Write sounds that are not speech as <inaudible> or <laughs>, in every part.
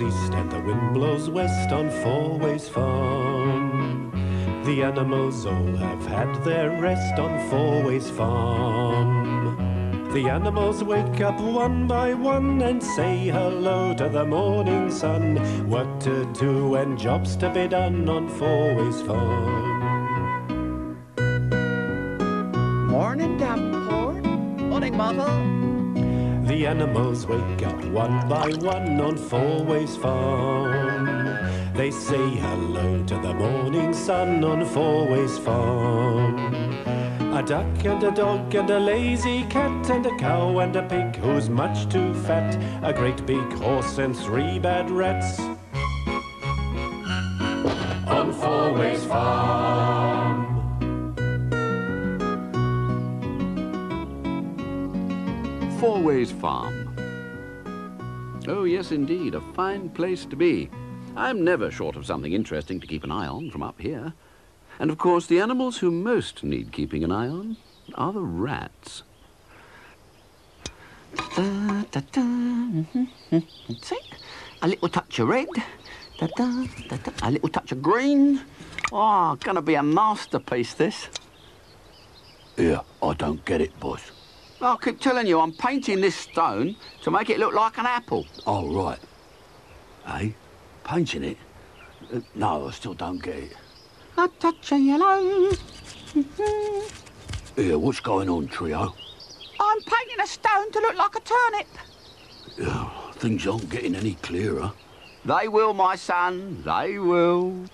animals west on Fourways Farm. The animals all have had their rest on Fourways Farm. The animals wake up one by one and say hello to the morning sun. What to do and jobs to be done on Fourways Farm. Morning, Davenport. Morning, Mother. The animals wake up one by one on Fourways Farm. They say hello to the morning sun on Fourways Farm. A duck and a dog and a lazy cat and a cow and a pig who's much too fat. A great big horse and three bad rats. On Fourways Farm. Fourways Farm. Oh, yes, indeed, a fine place to be. I'm never short of something interesting to keep an eye on from up here. And of course, the animals who most need keeping an eye on are the rats. Da, da, da, mhm, mhm. See? A little touch of red. Da, da, da, da. A little touch of green. Oh, gonna be a masterpiece, this. Yeah, I don't get it, boss. I keep telling you, I'm painting this stone to make it look like an apple. Oh, right. Eh? painting it? Uh, no, I still don't get it. A touch of yellow. Yeah, what's going on, Trio? I'm painting a stone to look like a turnip. Yeah, things aren't getting any clearer. They will, my son, they will.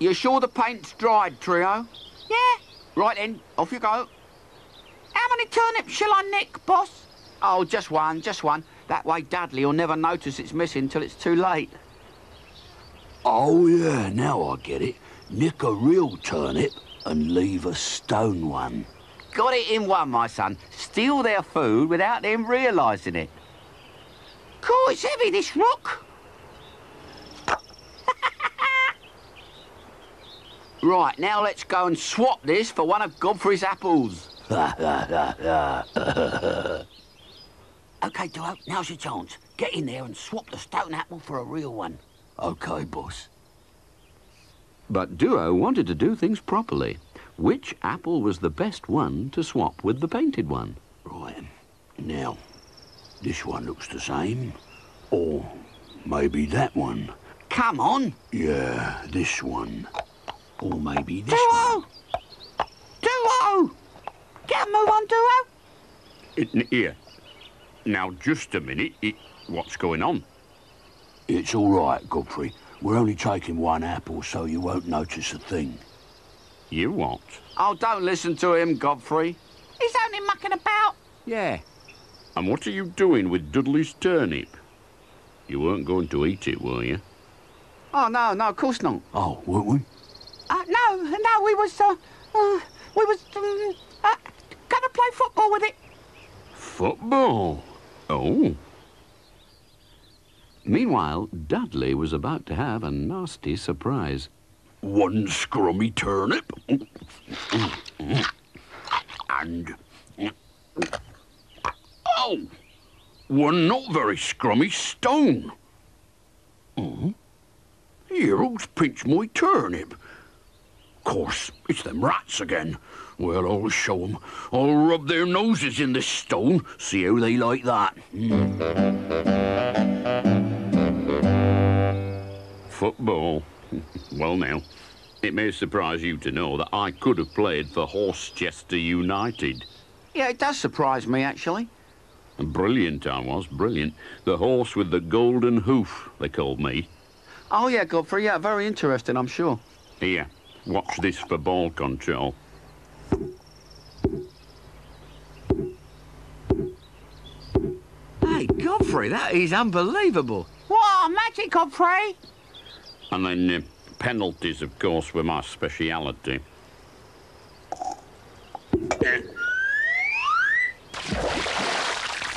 You sure the paint's dried, Trio? Yeah. Right then, off you go. How many turnips shall I nick, boss? Oh, just one, just one. That way Dudley will never notice it's missing till it's too late. Oh, yeah, now I get it. Nick a real turnip and leave a stone one. Got it in one, my son. Steal their food without them realising it. Cool, it's heavy, this rock. Right, now let's go and swap this for one of Godfrey's apples. <laughs> OK, Duo, now's your chance. Get in there and swap the stone apple for a real one. Okay, boss. But Duo wanted to do things properly. Which apple was the best one to swap with the painted one? Right. Now, this one looks the same. Or maybe that one. Come on. Yeah, this one. Or maybe this Duo! Duo! Get a move on, Duo. It, here. Now, just a minute. It, what's going on? It's all right, Godfrey. We're only taking one apple, so you won't notice a thing. You what? Oh, don't listen to him, Godfrey. He's only mucking about. Yeah. And what are you doing with Dudley's turnip? You weren't going to eat it, were you? Oh, no, no, of course not. Oh, weren't we? Uh, no, no, we was, uh, uh we was, um, uh, gonna play football with it. Football? Oh. Meanwhile, Dudley was about to have a nasty surprise. One scrummy turnip. And... Oh! One not very scrummy stone. Oh. Here, who's my turnip? Course, it's them rats again. Well, I'll show them. I'll rub their noses in this stone, see how they like that. Hmm. Football? <laughs> well, now, it may surprise you to know that I could have played for Horsechester United. Yeah, it does surprise me, actually. Brilliant I was, brilliant. The horse with the golden hoof, they called me. Oh, yeah, Godfrey, yeah, very interesting, I'm sure. Here, watch this for ball control. Hey, Godfrey, that is unbelievable. What, magic, Godfrey? And then uh, penalties, of course, were my speciality.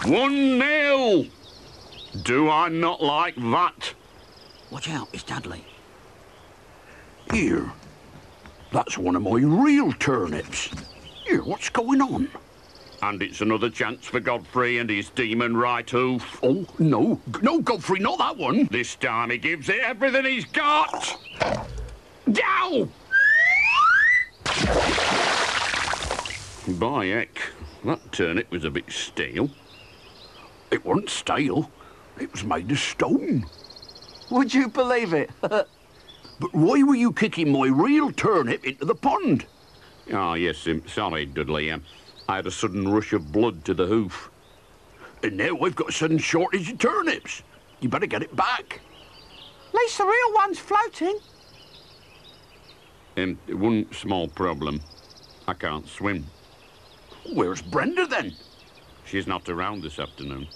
One nil. Do I not like that? Watch out, it's Dudley. Here. That's one of my real turnips. Here, what's going on? And it's another chance for Godfrey and his demon right hoof. Oh, no. No, Godfrey, not that one. This time he gives it everything he's got. Ow! By heck, that turnip was a bit stale. It wasn't stale. It was made of stone. Would you believe it? <laughs> But why were you kicking my real turnip into the pond? Ah, yes, um, sorry, Dudley. Um, I had a sudden rush of blood to the hoof. And now I've got a sudden shortage of turnips. You better get it back. At least the real one's floating. Um, one small problem. I can't swim. Where's Brenda then? She's not around this afternoon.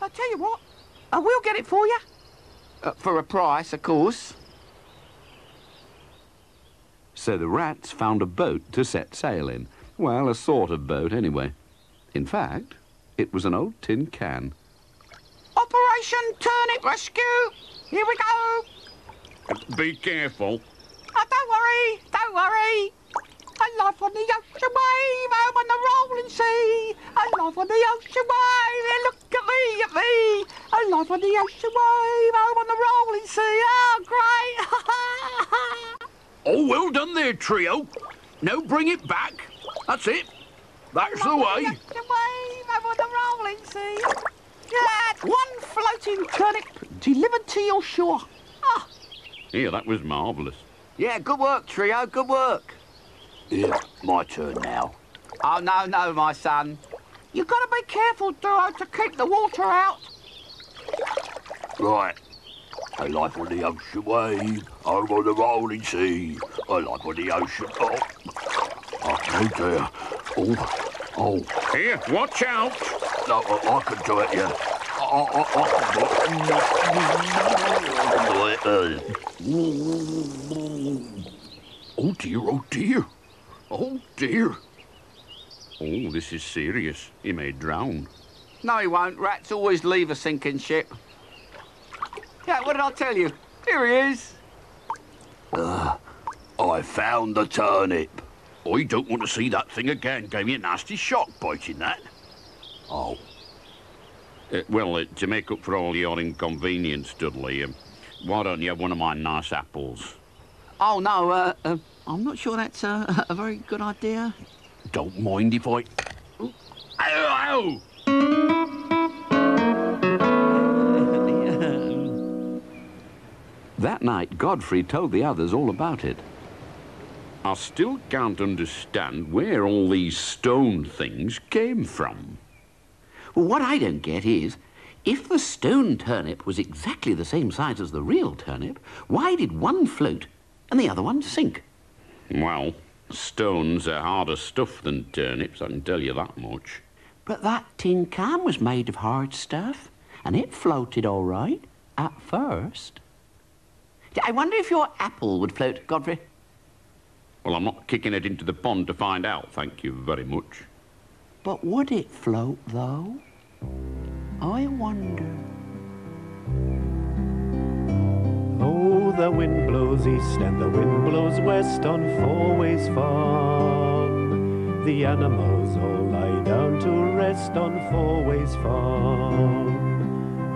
I'll tell you what, I will get it for you. Uh, for a price, of course. So the rats found a boat to set sail in. Well, a sort of boat, anyway. In fact, it was an old tin can. Operation Turnip Rescue. Here we go. Be careful. Oh, don't worry, don't worry. A life on the ocean wave, home on the rolling sea. A life on the ocean wave, hey, look at me, at me. A life on the ocean wave, home on the rolling sea. Oh, great. <laughs> Oh, well done there, trio. Now bring it back. That's it. That's the way. Ocean wave, home on the rolling sea. Yeah, one floating turnip delivered to your shore. Ah, Here, that was marvellous. yeah, good work, trio, good work. Yeah, my turn now. Oh, no, no, my son. You've got to be careful, Duo, to keep the water out. Right. A life on the ocean wave, home on the rolling sea. A life on the ocean. Oh, oh dear. Oh, oh. Here, watch out. No, I, I can do it, yeah. I, I, I can do it. I can do it. Oh dear, oh dear. Oh dear. Oh, this is serious. He may drown. No, he won't. Rats always leave a sinking ship. Yeah, what did I tell you? Here he is. I found the turnip. I don't want to see that thing again. Gave me a nasty shock biting that. Oh, Uh, well, uh, to make up for all your inconvenience, Dudley, um, why don't you have one of my nice apples? Oh, no, uh, uh, I'm not sure that's uh, a very good idea. don't mind if I. Ow, ow! <laughs> That night, Godfrey told the others all about it. I still can't understand where all these stone things came from. Well, what I don't get is, if the stone turnip was exactly the same size as the real turnip, why did one float and the other one sink? Well, stones are harder stuff than turnips, I can tell you that much. But that tin can was made of hard stuff, and it floated all right at first. I wonder if your apple would float, Godfrey. Well, I'm not kicking it into the pond to find out, thank you very much. But would it float, though? I wonder. Oh, the wind blows east and the wind blows west on Four Ways Farm. The animals all lie down to rest on Four Ways Farm.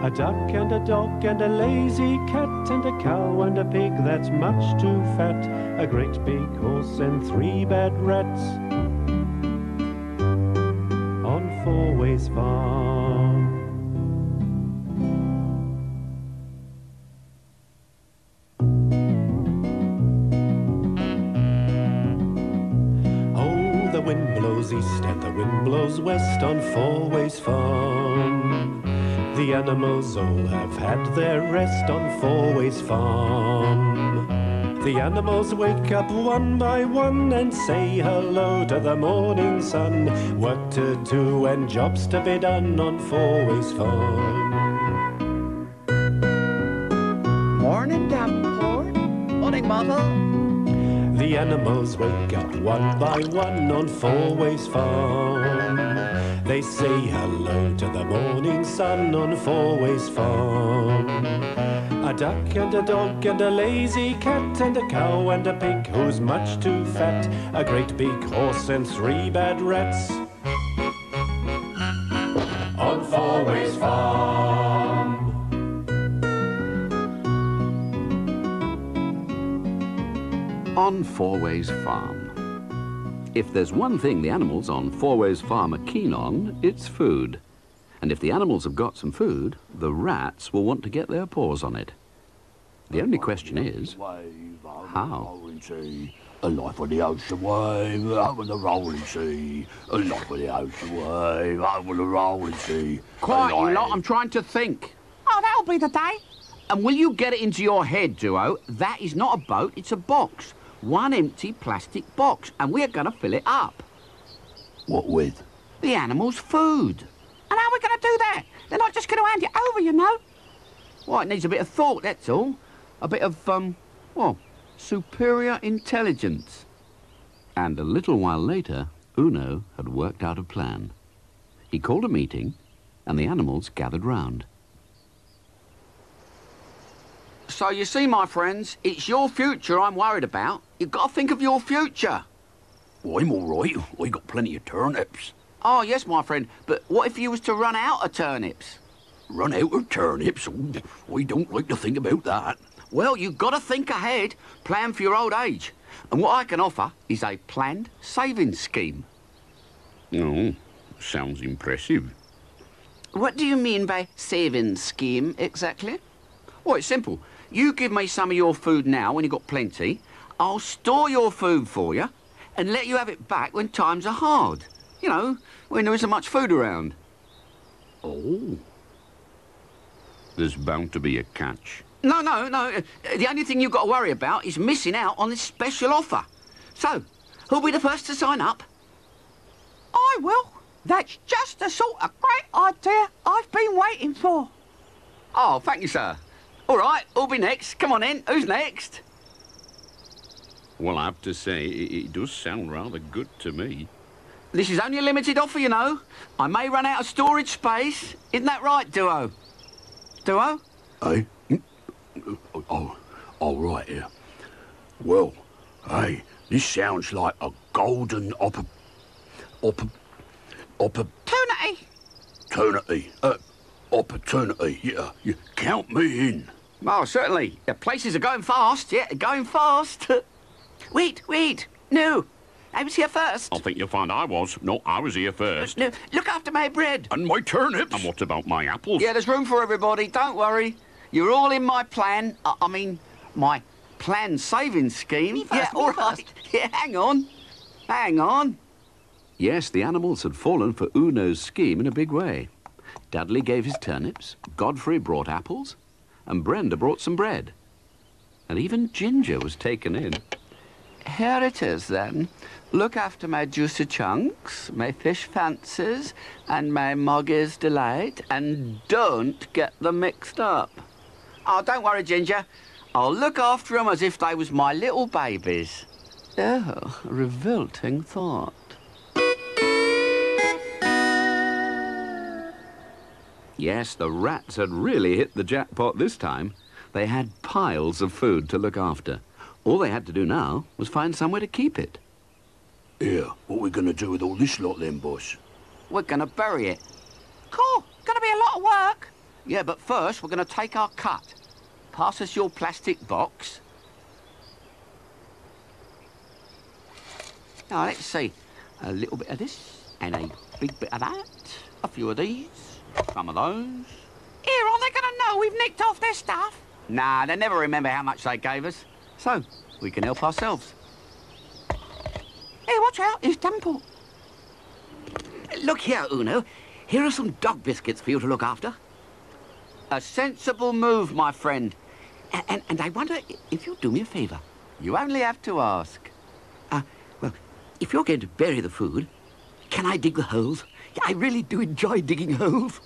A duck and a dog and a lazy cat and a cow and a pig that's much too fat. A great big horse and three bad rats on Four Ways Farm. East and the wind blows west on Four Ways Farm. The animals all have had their rest on Four Ways Farm. The animals wake up one by one and say hello to the morning sun. Work to do and jobs to be done on Four Ways Farm. Morning, Davenport. Morning, Mother the animals wake up one by one on Fourways Farm. They say hello to the morning sun on Fourways Farm. A duck and a dog and a lazy cat and a cow and a pig who's much too fat, a great big horse and three bad rats. On Fourways Farm. On Fourways Farm. If there's one thing the animals on Fourways Farm are keen on, it's food. And if the animals have got some food, the rats will want to get their paws on it. The only question is, how? A life on the ocean wave, over the rolling sea. A life on the ocean wave, over the rolling sea. Quiet, you lot. I'm trying to think. Oh, that'll be the day. And will you get it into your head, Duo? That is not a boat, it's a box. One empty plastic box, and we're going to fill it up. What with? The animal's food. And how are we going to do that? They're not just going to hand it over, you know. Well, it needs a bit of thought, that's all. A bit of, um, well, superior intelligence. And a little while later, Uno had worked out a plan. He called a meeting, and the animals gathered round. So you see, my friends, it's your future I'm worried about. You've got to think of your future. Well, I'm all right. I got plenty of turnips. Oh, yes, my friend, but what if you was to run out of turnips? Run out of turnips? Oh, I don't like to think about that. Well, you've got to think ahead, plan for your old age. And what I can offer is a planned savings scheme. Oh, sounds impressive. What do you mean by savings scheme, exactly? Well, it's simple. You give me some of your food now when you've got plenty. I'll store your food for you and let you have it back when times are hard. You know, when there isn't much food around. Oh. There's bound to be a catch. No, no, no. The only thing you've got to worry about is missing out on this special offer. So, who'll be the first to sign up? I will. That's just the sort of great idea I've been waiting for. Oh, thank you, sir. All right, who'll be next? Come on in. Who's next? Well, I have to say, it, it does sound rather good to me. This is only a limited offer, you know. I may run out of storage space. Isn't that right, Duo? Duo? Hey? Hmm? Oh, oh, all right, yeah. Well, hey, this sounds like a golden opp... opp... Opportunity. opportunity. Uh, opportunity, yeah. you Count me in. Oh, certainly. The places are going fast. Yeah, going fast. <laughs> wait, wait. No, I was here first. I think you'll find I was. No, I was here first. No, look after my bread. And my turnips. And what about my apples? Yeah, there's room for everybody. Don't worry. You're all in my plan. I, I mean, my plan saving scheme. First, yeah, all right. first. <laughs> Yeah, hang on. Hang on. Yes, the animals had fallen for Uno's scheme in a big way. Dudley gave his turnips, Godfrey brought apples, and Brenda brought some bread. And even Ginger was taken in. Here it is, then. Look after my juicy chunks, my fish fancies, and my Moggy's delight, and don't get them mixed up. Oh, don't worry, Ginger. I'll look after 'em as if they was my little babies. Oh, a revolting thought. Yes, the rats had really hit the jackpot this time. They had piles of food to look after. All they had to do now was find somewhere to keep it. Yeah, what we gonna do with all this lot then, boss? We're gonna bury it. Cool. Gonna be a lot of work. Yeah, but first we're gonna take our cut. Pass us your plastic box. Now, let's see. A little bit of this, and a big bit of that. A few of these, some of those. Here, are they gonna know we've nicked off their stuff? Nah, they never remember how much they gave us. So, we can help ourselves. Hey, watch out. It's Davenport. Look here, Uno. Here are some dog biscuits for you to look after. A sensible move, my friend. A- And, and I wonder if you'll do me a favour. You only have to ask. Uh, well, if you're going to bury the food, can I dig the holes? I really do enjoy digging holes.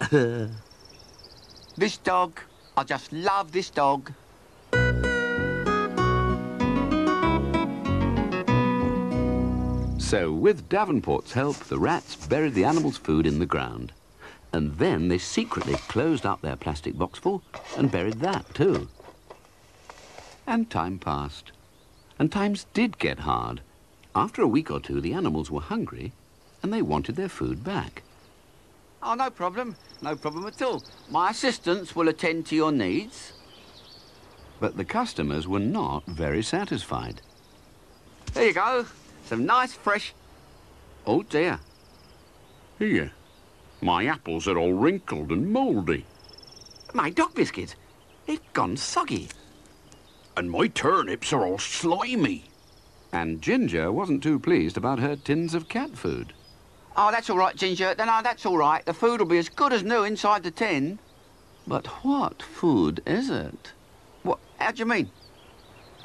<laughs> this dog, I just love this dog. So, with Davenport's help, the rats buried the animals' food in the ground. And then they secretly closed up their plastic box full and buried that too. And time passed. And times did get hard. After a week or two, the animals were hungry and they wanted their food back. Oh, no problem. No problem at all. My assistants will attend to your needs. But the customers were not very satisfied. There you go. Some nice fresh... Oh, dear. Here, my apples are all wrinkled and mouldy. My dog biscuits. They've gone soggy. And my turnips are all slimy. And Ginger wasn't too pleased about her tins of cat food. Oh, that's all right, Ginger. No, no, that's all right. The food will be as good as new inside the tin. But what food is it? What? How do you mean?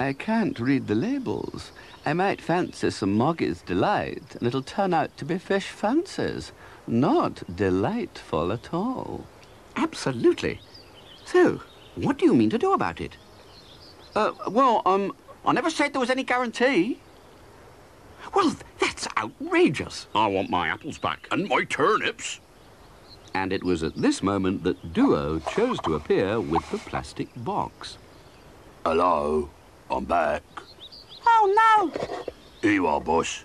I can't read the labels. I might fancy some Moggie's Delight, and it'll turn out to be fish fancies. Not delightful at all. Absolutely. So, what do you mean to do about it? Uh, well, um, I never said there was any guarantee. Well, that's outrageous. I want my apples back and my turnips. And it was at this moment that Duo chose to appear with the plastic box. Hello, I'm back. Oh, no. Here you are, boss.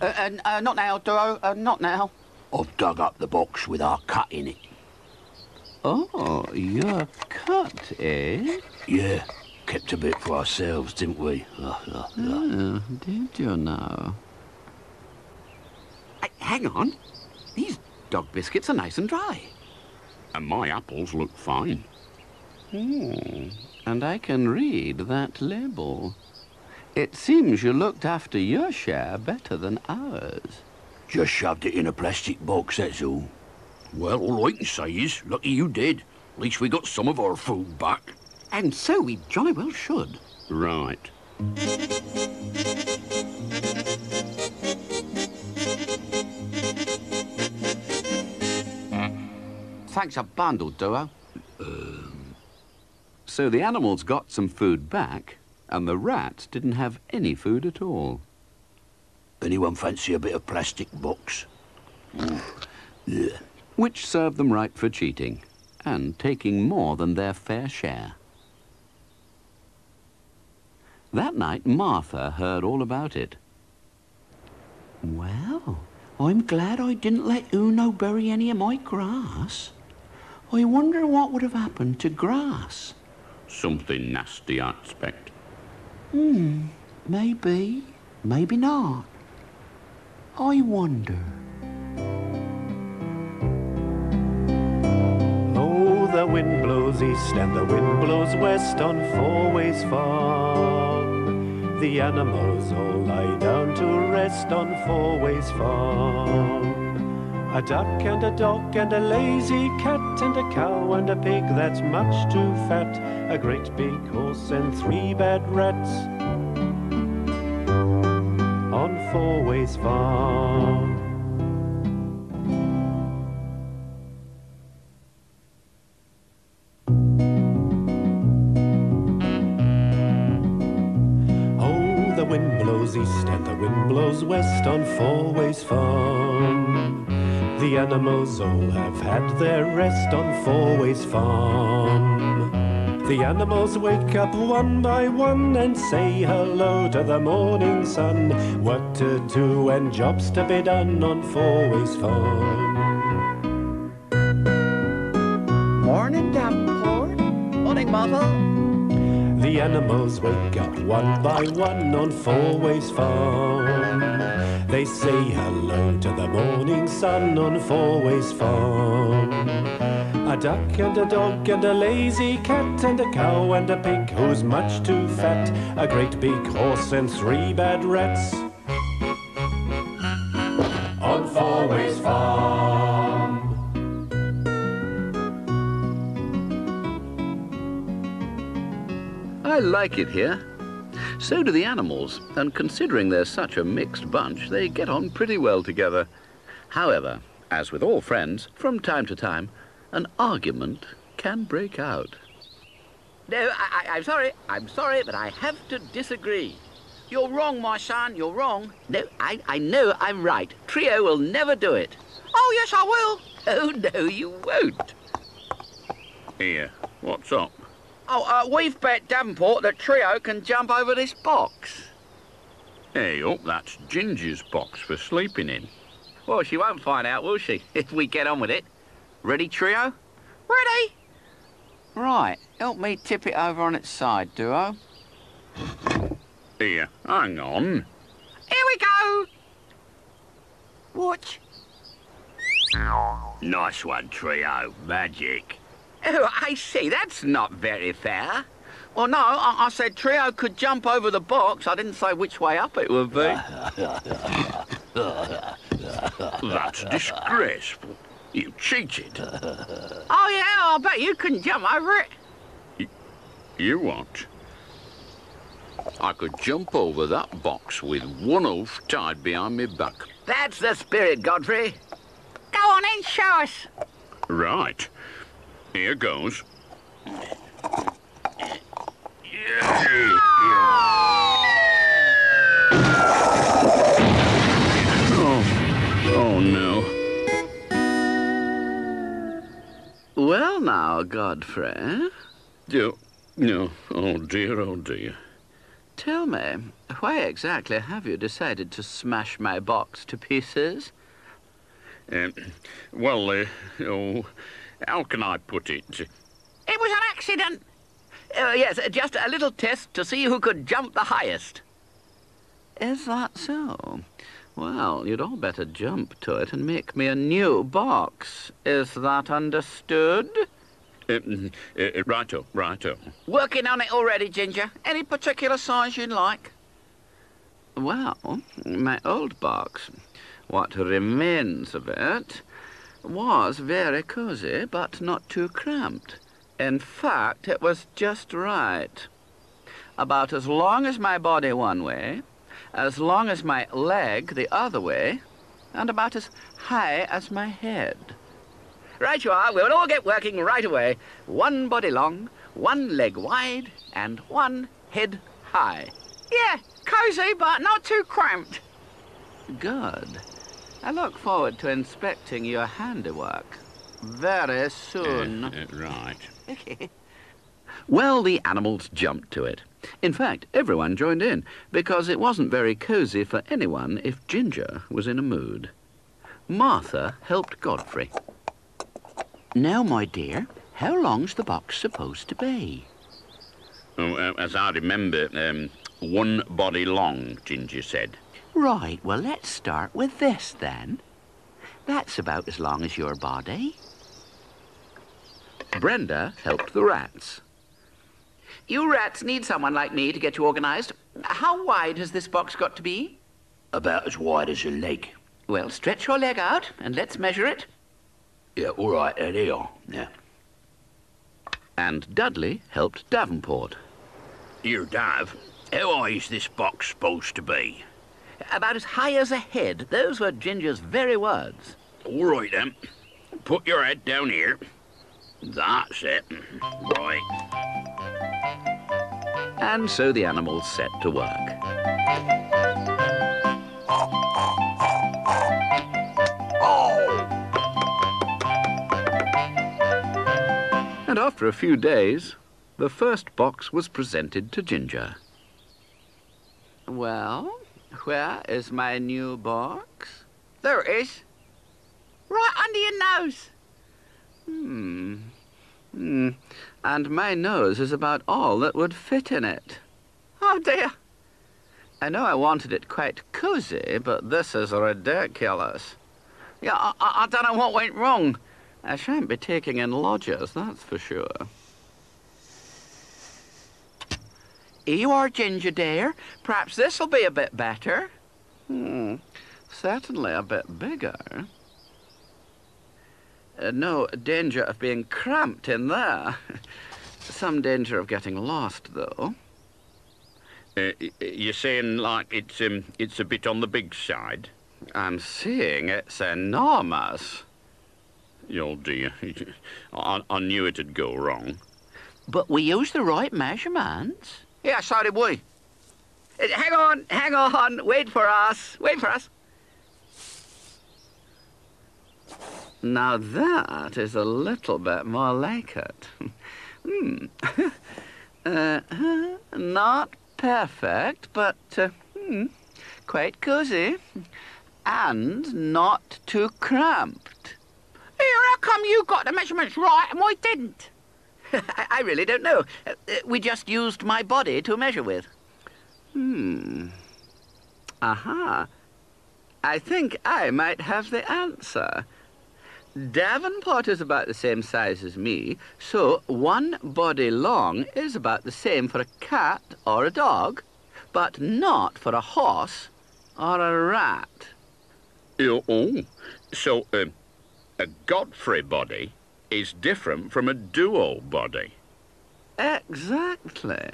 Uh, uh, uh, not now, Duo. Uh, not now. I've dug up the box with our cut in it. Oh, you're cut, eh? Yeah, kept a bit for ourselves, didn't we? Uh, uh, uh. Oh, did you now? Hey, hang on. These dog biscuits are nice and dry. And my apples look fine. Hmm. And I can read that label. It seems you looked after your share better than ours. Just shoved it in a plastic box, that's all. Well, all I can say is, lucky you did. At least we got some of our food back. And so we jolly well should. Right. Thanks a bundle, Duo. Um, so the animals got some food back, and the rats didn't have any food at all. Anyone fancy a bit of plastic box? Which served them right for cheating, and taking more than their fair share. That night, Martha heard all about it. Well, I'm glad I didn't let Uno bury any of my grass. I wonder what would have happened to grass. Something nasty, I expect. Hmm, maybe, maybe not. I wonder. Oh, the wind blows east and the wind blows west on Four Ways Farm. The animals all lie down to rest on Four Ways Farm. A duck and a dog and a lazy cat and a cow and a pig that's much too fat. A great big horse and three bad rats on Four Ways Farm. Blows east and the wind blows west on Four Ways Farm. The animals all have had their rest on Four Ways Farm. The animals wake up one by one and say hello to the morning sun. What to do and jobs to be done on Four Ways Farm. Morning, Davenport. Morning, Mother. The animals wake up one by one on Four Ways Farm. They say hello to the morning sun on Four Ways Farm. A duck and a dog and a lazy cat and a cow and a pig who's much too fat. A great big horse and three bad rats. On Four Ways Farm. I like it here. So do the animals, and considering they're such a mixed bunch, they get on pretty well together. However, as with all friends, from time to time, an argument can break out. No, I, I, I'm sorry. I'm sorry, but I have to disagree. You're wrong, my son. You're wrong. No, I, I know I'm right. Trio will never do it. Oh, yes, I will. <laughs> Oh, no, you won't. Here, what's up? Oh, uh, we've bet Davenport that Trio can jump over this box. Hey, up, that's Ginger's box for sleeping in. Well, she won't find out, will she, <laughs> if we get on with it? Ready, trio? Ready? Right, help me tip it over on its side, duo. Here, hang on. Here we go. Watch. Nice one, Trio. Magic. Oh, I see, that's not very fair. Well, no, I, I said trio could jump over the box. I didn't say which way up it would be. <laughs> That's disgraceful. You cheated. Oh, yeah, I bet you couldn't jump over it. You what? I could jump over that box with one hoof tied behind me back. That's the spirit, Godfrey. Go on in, show us. Right. Here goes. Oh, oh no. Well now, Godfrey, Oh, no. Oh dear, oh dear. tell me, why exactly have you decided to smash my box to pieces? Um, well, uh, oh, how can I put it? It was an accident. Uh, yes, just a little test to see who could jump the highest. Is that so? Well, you'd all better jump to it and make me a new box. Is that understood? Um, uh, righto, righto. Working on it already, Ginger. Any particular size you'd like? Well, my old box, what remains of it, was very cozy, but not too cramped. In fact, it was just right. About as long as my body one way, as long as my leg the other way, and about as high as my head. Right you are. We'll all get working right away. One body long, one leg wide, and one head high. Yeah, cosy, but not too cramped. Good. I look forward to inspecting your handiwork very soon. Uh, <laughs> uh, right. <laughs> Well, the animals jumped to it. In fact, everyone joined in, because it wasn't very cosy for anyone if Ginger was in a mood. Martha helped Godfrey. Now, my dear, how long's the box supposed to be? Oh, uh, as I remember, um, one body long, Ginger said. Right, well, let's start with this then. That's about as long as your body. Brenda helped the rats. You rats need someone like me to get you organized. How wide has this box got to be? About as wide as your leg. Well, stretch your leg out and let's measure it. Yeah, all right, there they are. Yeah. And Dudley helped Davenport. Here, Dav, how high is this box supposed to be? About as high as a head. Those were Ginger's very words. All right, then. Put your head down here. That's it. Right. And so the animals set to work. And after a few days, the first box was presented to Ginger. Well, where is my new box? There it is. Right under your nose. Hmm. Hmm. And my nose is about all that would fit in it. Oh, dear. I know I wanted it quite cozy, but this is ridiculous. Yeah, I, I, I don't know what went wrong. I shan't be taking in lodgers, that's for sure. Here you are, Ginger, dear. Perhaps this'll be a bit better. Hmm. Certainly a bit bigger. Uh, no danger of being cramped in there. <laughs> Some danger of getting lost, though. Uh, you're saying like it's um, it's a bit on the big side? I'm seeing it's enormous. Oh dear, <laughs> I, I knew it'd go wrong. But we used the right measurements. Yeah, so did we. Hang on, hang on. Wait for us. Wait for us. Now that is a little bit more like it. <laughs> hmm. <laughs> uh, not perfect, but uh, hmm, quite cozy. And not too cramped. Here I come you got the measurements right and I didn't? <laughs> I, really don't know. Uh, we just used my body to measure with. Hmm. Aha. I think I might have the answer. Davenport is about the same size as me, so one body long is about the same for a cat or a dog, but not for a horse or a rat. Oh. so um, a Godfrey body is different from a duo body. Exactly.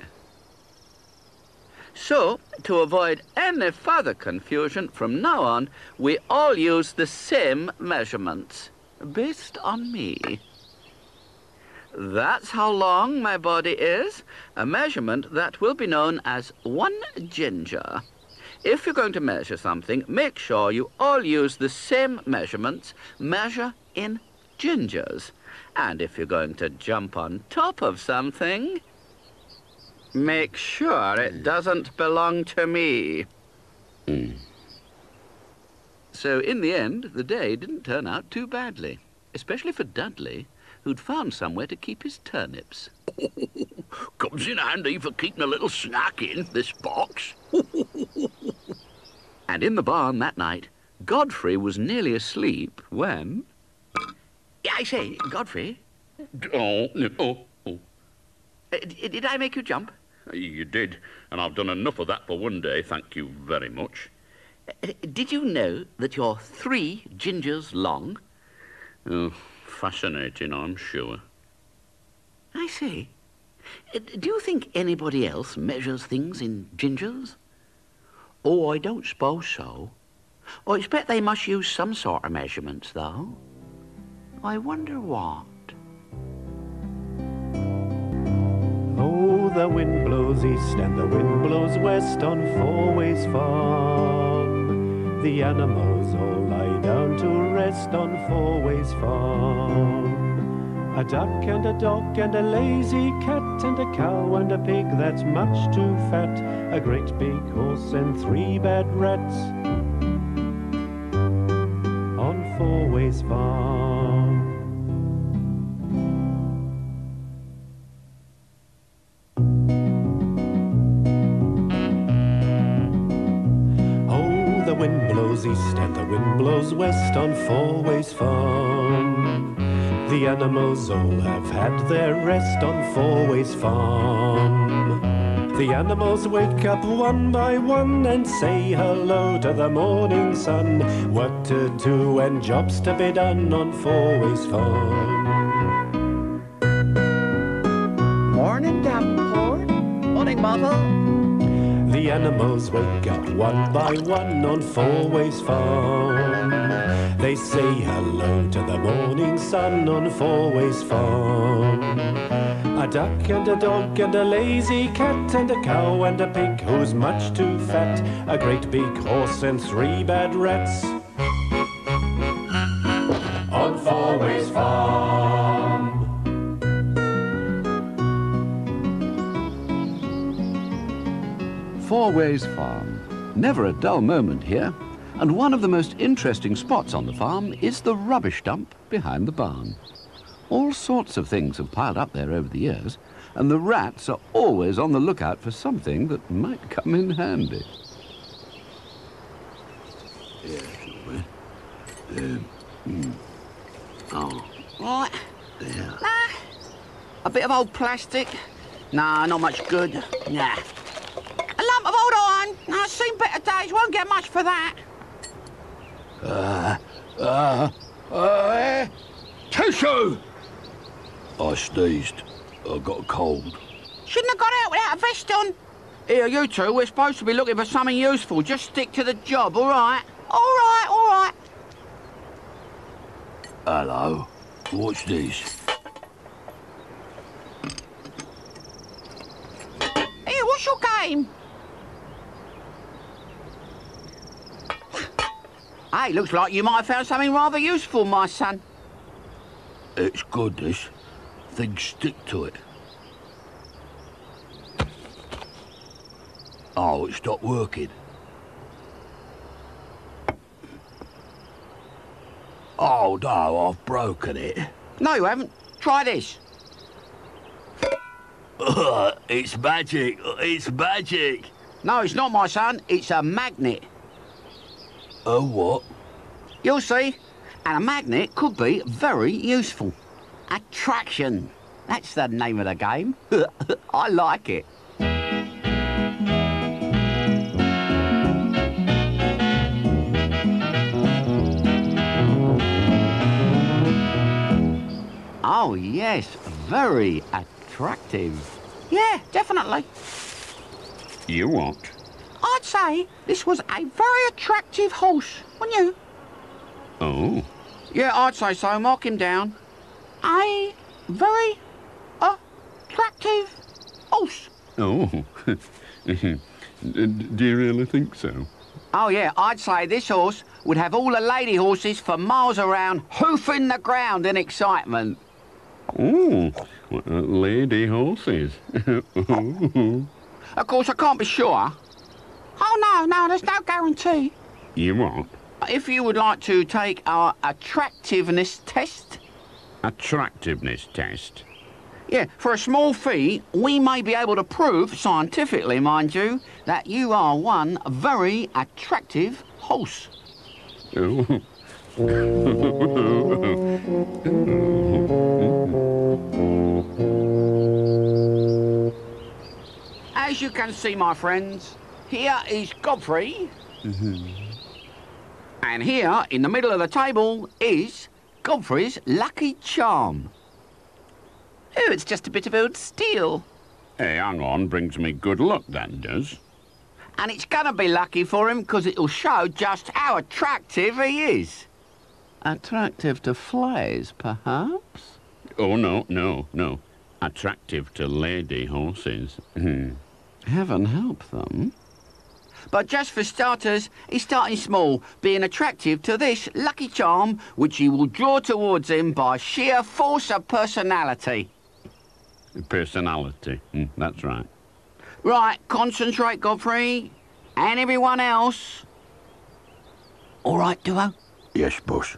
So, to avoid any further confusion, from now on, we all use the same measurements, based on me. That's how long my body is, a measurement that will be known as one ginger. If you're going to measure something, make sure you all use the same measurements, measure in gingers. And if you're going to jump on top of something, make sure it doesn't belong to me. Hmm. So in the end, the day didn't turn out too badly, especially for Dudley, who'd found somewhere to keep his turnips. <laughs> Comes in handy for keeping a little snack in, this box. <laughs> And in the barn that night, Godfrey was nearly asleep when... I say, Godfrey, Oh, no, oh, oh. uh, d- did I make you jump? You did, and I've done enough of that for one day, thank you very much. Uh, Did you know that you're three gingers long? Oh, fascinating, I'm sure. I say, uh, do you think anybody else measures things in gingers? Oh, I don't suppose so. I expect they must use some sort of measurements, though. I wonder what. Oh, the wind blows east and the wind blows west on Four Ways Farm. The animals all lie down to rest on Four Ways Farm. A duck and a dog and a lazy cat and a cow and a pig that's much too fat. A great big horse and three bad rats on Four Ways Farm. West on Four Ways Farm. The animals all have had their rest on Fourways Farm. The animals wake up one by one and say hello to the morning sun. What to do and jobs to be done on Fourways Farm. Morning, Davenport. Morning, Mother. The animals wake up one by one on Fourways Farm. They say hello to the morning sun on Four Ways Farm. A duck and a dog and a lazy cat and a cow and a pig who's much too fat. A great big horse and three bad rats. On Four Ways Farm. Four Ways Farm. Never a dull moment here. And one of the most interesting spots on the farm is the rubbish dump behind the barn. All sorts of things have piled up there over the years, and the rats are always on the lookout for something that might come in handy. Yeah, um, mm. Oh. Right. Nah. A bit of old plastic. Nah, not much good. Nah. A lump of old iron. Nah, seen better days. Won't get much for that. Tissue! I sneezed. I got a cold. Shouldn't have got out without a vest on. Here, you two, we're supposed to be looking for something useful. Just stick to the job, all right? All right, all right. Hello. What's this? Here, what's your game? Hey, looks like you might have found something rather useful, my son. It's good, this. Things stick to it. Oh, it stopped working. Oh, no, I've broken it. No, you haven't. Try this. <laughs> It's magic. It's magic. No, it's not, my son. It's a magnet. Oh, what? You'll see. And a magnet could be very useful. Attraction. That's the name of the game. <laughs> I like it. Oh, yes. Very attractive. Yeah, definitely. You what? I'd say this was a very attractive horse, wouldn't you? Oh. Yeah, I'd say so. Mark him down. A very attractive horse. Oh. <laughs> Do you really think so? Oh, yeah, I'd say this horse would have all the lady horses for miles around hoofing the ground in excitement. Oh, uh, lady horses. <laughs> Of course, I can't be sure. Oh, no, no, there's no guarantee. you what? If you would like to take our attractiveness test, Attractiveness test. yeah, for a small fee, we may be able to prove, scientifically, mind you, that you are one very attractive horse. <laughs> As you can see, my friends, here is Godfrey. And here, in the middle of the table, is Godfrey's lucky charm. Oh, it's just a bit of old steel. Hey, hang on, brings me good luck, that does. And it's going to be lucky for him because it'll show just how attractive he is. Attractive to flies, perhaps? Oh, no, no, no. Attractive to lady horses. Hmm. Heaven help them. But just for starters, he's starting small, being attractive to this lucky charm, which he will draw towards him by sheer force of personality. Personality. Hmm, that's right. Right, concentrate, Godfrey. And everyone else. All right, Duo? Yes, boss.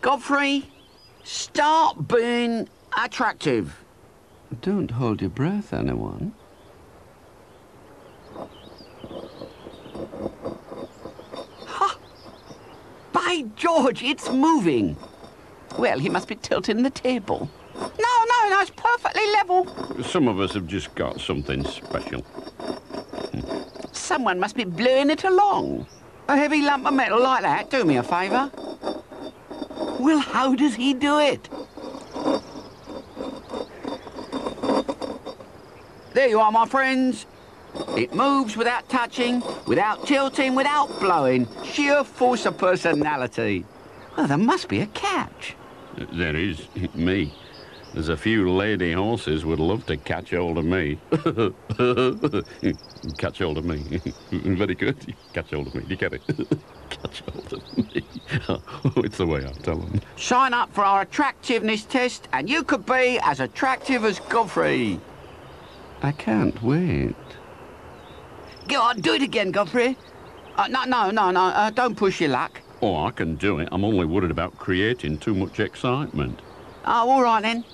Godfrey, start being attractive. Don't hold your breath, anyone. By George, it's moving. Well, he must be tilting the table. No, no, no, it's perfectly level. Some of us have just got something special. Someone must be blowing it along. A heavy lump of metal like that, do me a favour. Well, how does he do it? There you are, my friends. It moves without touching, without tilting, without blowing. Sheer force of personality. Well, there must be a catch. There is me. There's a few lady horses would love to catch hold of me. <laughs> catch hold of me. <laughs> Very good. Catch hold of me. You get it? <laughs> catch hold of me. Oh, it's the way I tell them. Sign up for our attractiveness test, and you could be as attractive as Godfrey. I can't wait. Go on, do it again, Godfrey. Uh, no, no, no, no. Uh, don't push your luck. Oh, I can do it. I'm only worried about creating too much excitement. Oh, all right then.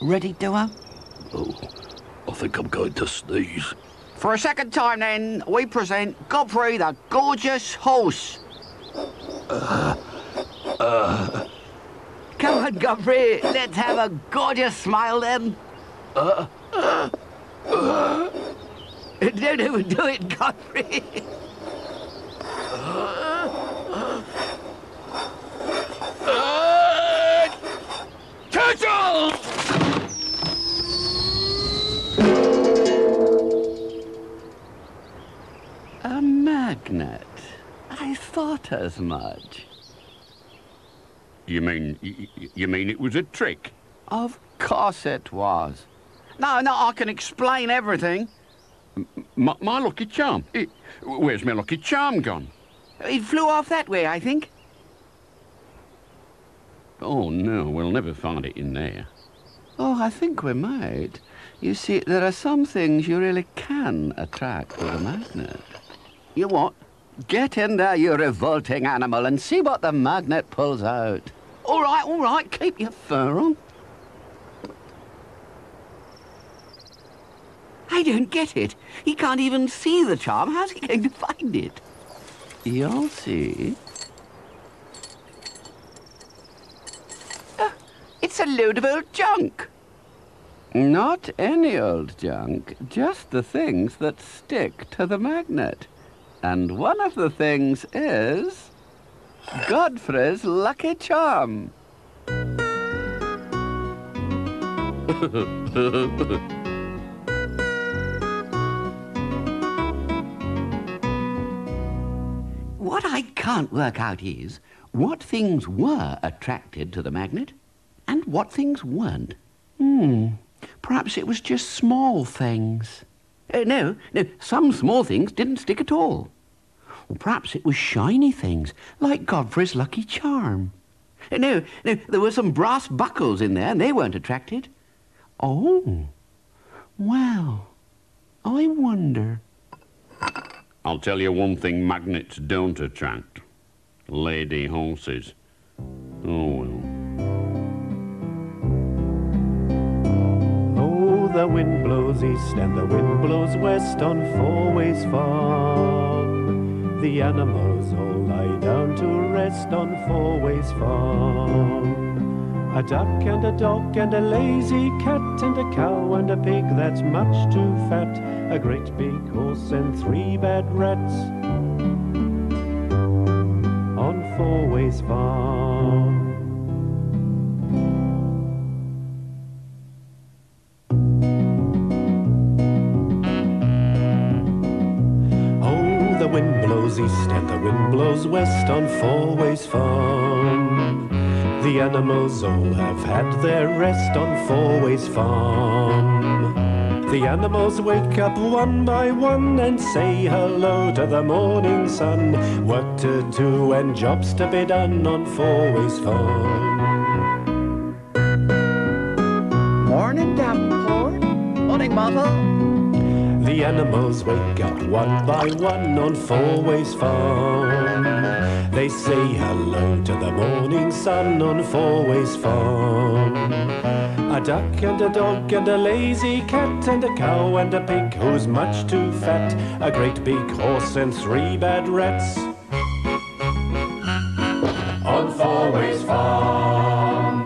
Ready, Duo? Oh, I think I'm going to sneeze. For a second time, then, we present Godfrey the Gorgeous Horse. Come on, Godfrey. Let's have a gorgeous smile, then. Don't overdo it, Godfrey. A magnet. I thought as much. You mean y- y- you mean it was a trick? Of course it was. No, no, I can explain everything. My, my lucky charm. It, where's my lucky charm gone? It flew off that way, I think. Oh no, we'll never find it in there. Oh, I think we might. You see, there are some things you really can attract with a magnet. You what? Get in there, you revolting animal, and see what the magnet pulls out. All right, all right, keep your fur on. I don't get it. He can't even see the charm. How's he going to find it? You'll see. Uh, it's a load of old junk. Not any old junk, just the things that stick to the magnet. And one of the things is Godfrey's lucky charm. <laughs> what I can't work out is what things were attracted to the magnet and what things weren't. Hmm. Perhaps it was just small things. Uh, no, no, some small things didn't stick at all. Or perhaps it was shiny things, like Godfrey's lucky charm. Uh, no, no, there were some brass buckles in there, and they weren't attracted. Oh, well, I wonder. I'll tell you one thing magnets don't attract. Lady horses. Oh, well. Oh, the wind blows east and the wind blows west on Fourways Farm. The animals all lie down to rest on Fourways Farm. A duck and a dog and a lazy cat and a cow and a pig that's much too fat. A great big horse and three bad rats on Fourways Farm. Oh, the wind blows east and the wind blows west on Fourways Farm. The animals all have had their rest on Fourways Farm. The animals wake up one by one and say hello to the morning sun. Work to do and jobs to be done on Fourways Farm. Morning, Davenport. Morning, Mother. The animals wake up one by one on Fourways Farm. They say hello to the morning sun on Fourways Farm. A duck and a dog and a lazy cat and a cow and a pig who's much too fat. A great big horse and three bad rats. On Fourways Farm.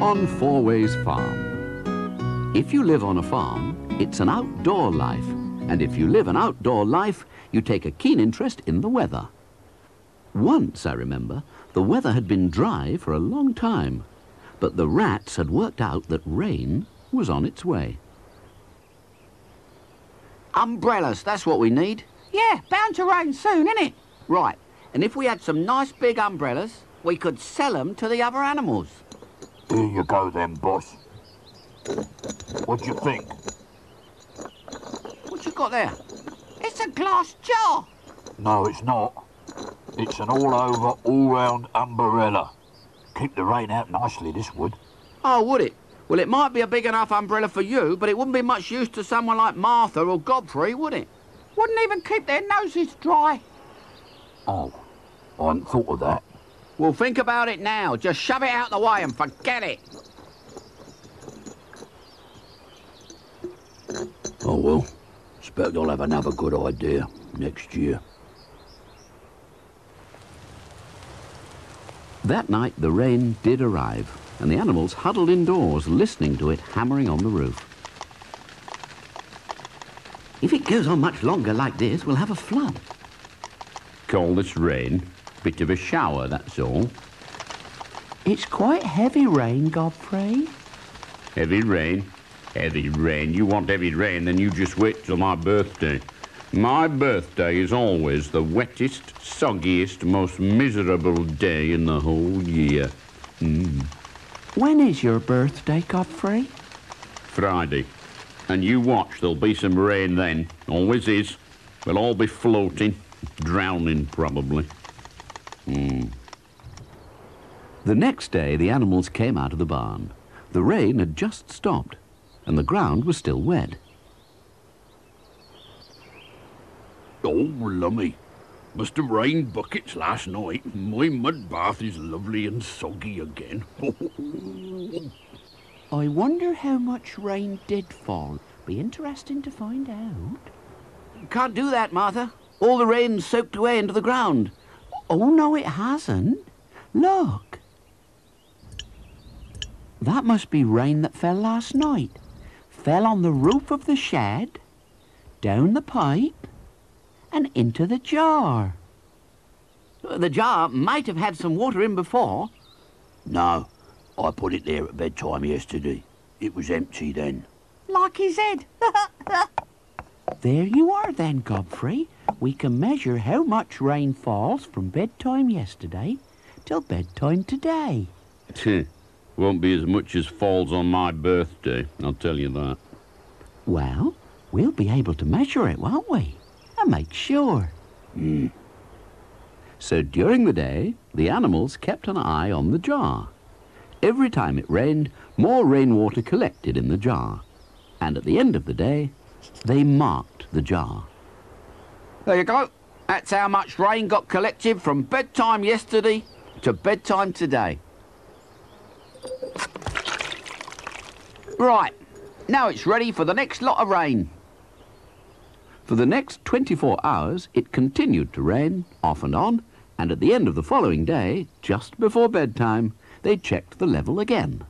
on Fourways Farm. If you live on a farm, it's an outdoor life. And if you live an outdoor life, you take a keen interest in the weather. Once, I remember, the weather had been dry for a long time, but the rats had worked out that rain was on its way. Umbrellas, that's what we need. Yeah, bound to rain soon, innit? Right, and if we had some nice big umbrellas, we could sell them to the other animals. Here you go then, boss. What do you think? What you got there? It's a glass jar. No, it's not. It's an all-over, all-round umbrella. Keep the rain out nicely, this would. Oh, would it? Well, it might be a big enough umbrella for you, but it wouldn't be much use to someone like Martha or Godfrey, would it? Wouldn't even keep their noses dry. Oh, I hadn't thought of that. Well, think about it now. Just shove it out the way and forget it. Oh, well. Expect I'll have another good idea next year. That night, the rain did arrive, and the animals huddled indoors, listening to it hammering on the roof. If it goes on much longer like this, we'll have a flood. Call this rain. Bit of a shower, that's all. It's quite heavy rain, Godfrey. Heavy rain. Heavy rain. You want heavy rain, then you just wait till my birthday. My birthday is always the wettest, soggiest, most miserable day in the whole year. Mm. When is your birthday, Godfrey? Friday. And you watch, there'll be some rain then. Always is. We'll all be floating, drowning probably. Mm. The next day, the animals came out of the barn. The rain had just stopped, and the ground was still wet. Oh, lummy. Must have rained buckets last night. My mud bath is lovely and soggy again. <laughs> I wonder how much rain did fall. Be interesting to find out. Can't do that, Martha. All the rain's soaked away into the ground. Oh, no, it hasn't. Look. That must be rain that fell last night. Fell on the roof of the shed, down the pipe, and into the jar. The jar might have had some water in before. No, I put it there at bedtime yesterday. It was empty then. Like his <laughs> head. There you are then, Godfrey. We can measure how much rain falls from bedtime yesterday till bedtime today. <laughs> Won't be as much as falls on my birthday, I'll tell you that. Well, we'll be able to measure it, won't we? And make sure. Hmm. So during the day, the animals kept an eye on the jar. Every time it rained, more rainwater collected in the jar. And at the end of the day, they marked the jar. There you go. That's how much rain got collected from bedtime yesterday to bedtime today. Right, now it's ready for the next lot of rain. For the next 24 hours, it continued to rain, off and on, and at the end of the following day, just before bedtime, they checked the level again.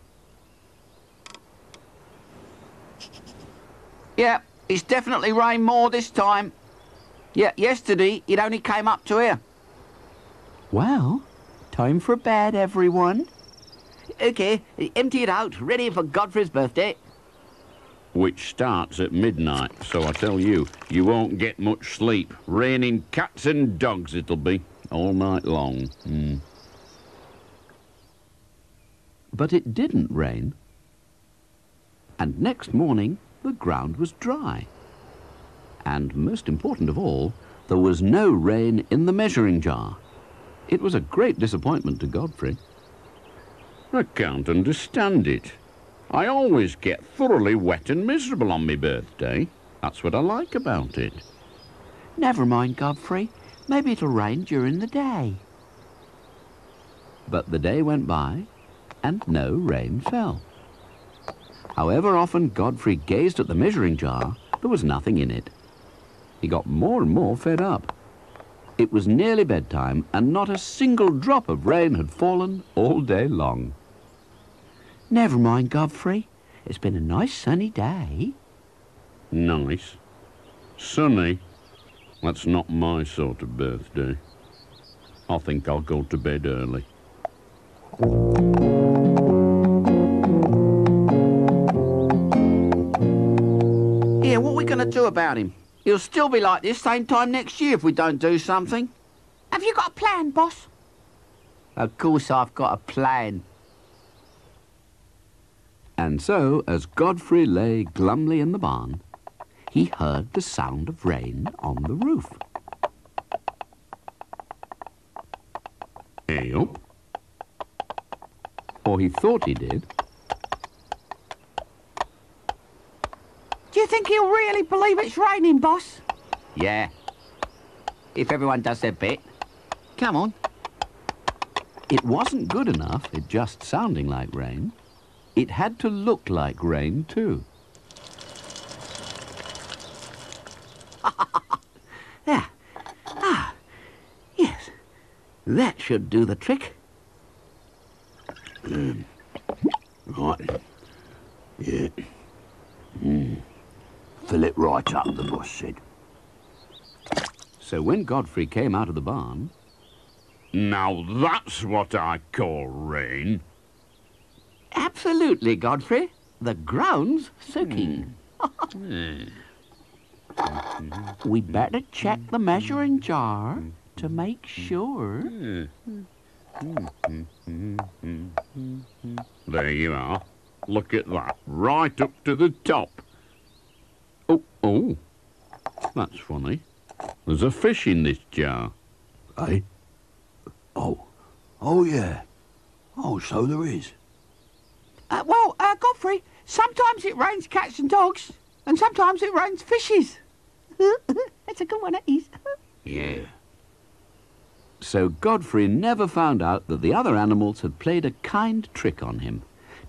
Yeah, it's definitely rained more this time. Yeah, yesterday it only came up to here. Well, time for bed, everyone. Okay, empty it out, ready for Godfrey's birthday. Which starts at midnight, so I tell you, you won't get much sleep. Raining cats and dogs it'll be, all night long. Mm. But it didn't rain. And next morning, the ground was dry. And most important of all, there was no rain in the measuring jar. It was a great disappointment to Godfrey. I can't understand it. I always get thoroughly wet and miserable on my birthday. That's what I like about it. Never mind, Godfrey. Maybe it'll rain during the day. But the day went by, and no rain fell. However often Godfrey gazed at the measuring jar, there was nothing in it. He got more and more fed up. It was nearly bedtime, and not a single drop of rain had fallen all day long. Never mind, Godfrey. It's been a nice sunny day. Nice. Sunny. That's not my sort of birthday. I think I'll go to bed early. Yeah, what are we going to do about him? He'll still be like this same time next year if we don't do something. Have you got a plan, boss? Of course I've got a plan. And so, as Godfrey lay glumly in the barn, he heard the sound of rain on the roof. Hey up. Or he thought he did. Do you think he'll really believe it's raining, boss? Yeah. If everyone does their bit. Come on. It wasn't good enough, it just sounding like rain. It had to look like rain, too. There. <laughs> Ah. Yes. That should do the trick. Right. Yeah. Hmm. Fill it right up, the boss said. So when Godfrey came out of the barn, Now that's what I call rain. Absolutely, Godfrey. The ground's soaking. Hmm. Hmm. we better check the measuring jar to make hmm. sure. There you are. Look at that. Right up to the top. Oh, oh. That's funny. There's a fish in this jar. Eh? Oh. Oh, yeah. Oh, so there is. Uh, well, uh, Godfrey, sometimes it rains cats and dogs, and sometimes it rains fishes. <laughs> That's a good one, it is. Yeah. So Godfrey never found out that the other animals had played a kind trick on him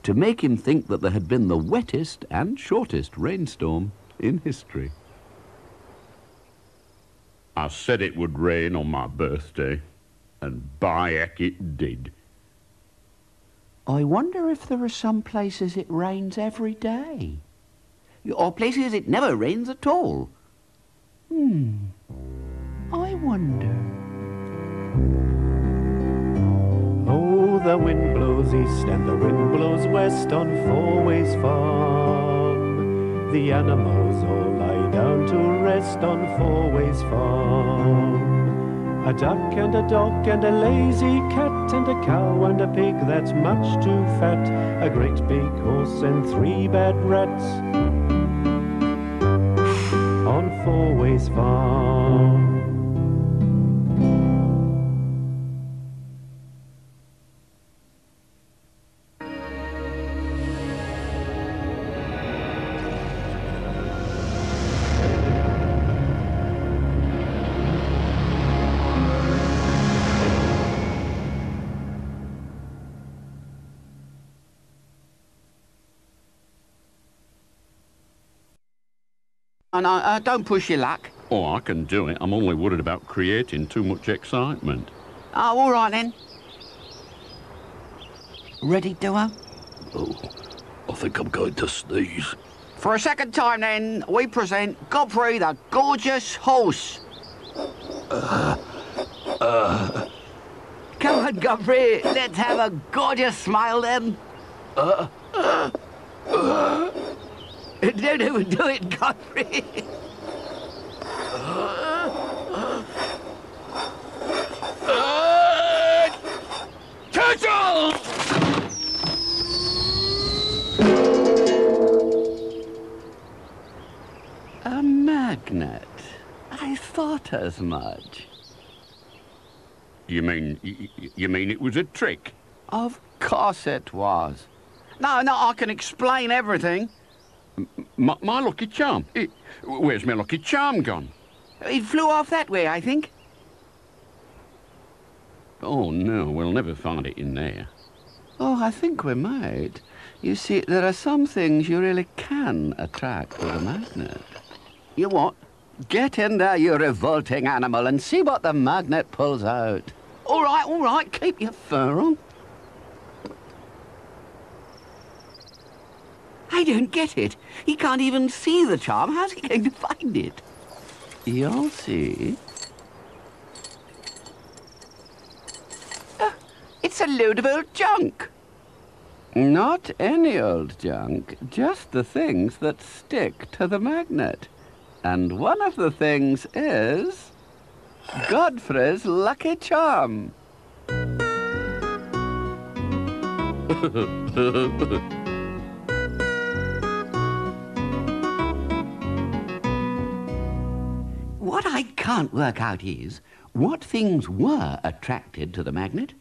to make him think that there had been the wettest and shortest rainstorm in history. I said it would rain on my birthday, and by heck it did. I wonder if there are some places it rains every day. Or places it never rains at all. Hmm. I wonder. Oh, the wind blows east and the wind blows west on Fourways Farm. The animals all lie down to rest on Fourways Farm. A duck and a dog and a lazy cat and a cow and a pig that's much too fat. A great big horse and three bad rats on Fourways Farm. And uh, uh, don't push your luck. Oh, I can do it. I'm only worried about creating too much excitement. Oh, all right then. Ready, Duo? Oh, I think I'm going to sneeze. For a second time then, we present Godfrey the Gorgeous Horse. Come on, Godfrey. Let's have a gorgeous smile then. Don't overdo it, Godfrey. Turtle! A magnet. I thought as much. You mean, y- y- you mean it was a trick? Of course it was. No, no, I can explain everything. My, my lucky charm. It, where's my lucky charm gone? It flew off that way, I think. Oh, no, we'll never find it in there. Oh, I think we might. You see, there are some things you really can attract with a magnet. You what? Get in there, you revolting animal, and see what the magnet pulls out. All right, all right, keep your Fur on. I don't get it. He can't even see the charm. How's he going to find it? You'll see. Oh, it's a load of old junk. Not any old junk, just the things that stick to the magnet. And one of the things is Godfrey's lucky charm. <laughs> What I can't work out is what things were attracted to the magnet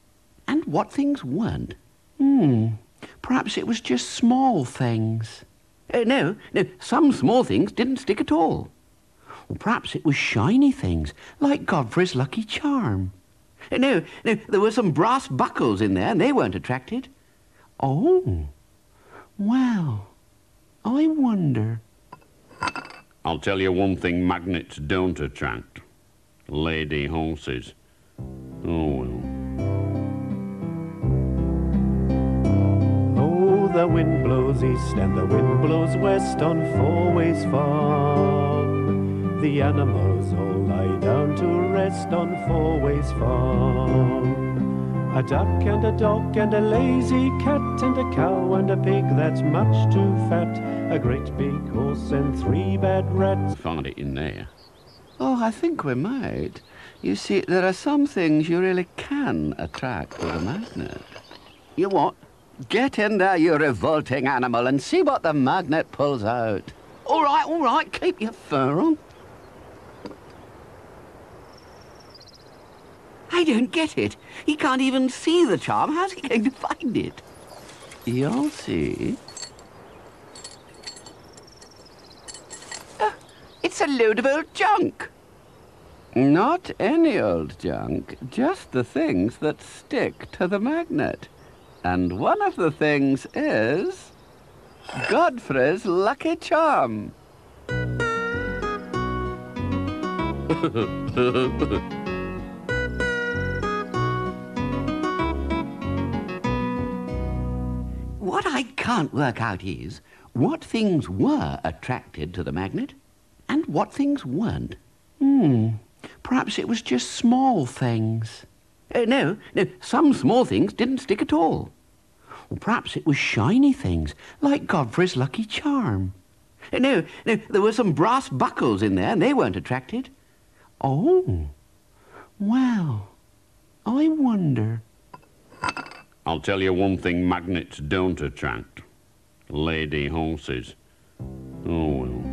and what things weren't. Hmm. Perhaps it was just small things. Uh, no, no, some small things didn't stick at all. Or perhaps it was shiny things, like Godfrey's lucky charm. Uh, no, no, there were some brass buckles in there and they weren't attracted. Oh, well, I wonder. I'll tell you one thing magnets don't attract. Lady horses. Oh, well. Oh, the wind blows east and the wind blows west on Fourways Farm. The animals all lie down to rest on Fourways Farm. A duck and a dog and a lazy cat and a cow and a pig that's much too fat. A great big horse and three bad rats. Find it in there. Oh, I think we might. You see, there are some things you really can attract with a magnet. You what? Get in there, you revolting animal, and see what the magnet pulls out. All right, all right, keep your Fur on. I don't get it. He can't even see the charm. How's he going to find it? You'll see. It's a load of old junk. Not any old junk, just the things that stick to the magnet. And one of the things is Godfrey's lucky charm. What I can't work out is what things were attracted to the magnet and what things weren't. Hmm. Perhaps it was just small things. Uh, no, no, some small things didn't stick at all. Or perhaps it was shiny things, like Godfrey's lucky charm. Uh, no, no, there were some brass buckles in there and they weren't attracted. Oh, well, I wonder. I'll tell you one thing magnets don't attract. Lady horses. Oh, well.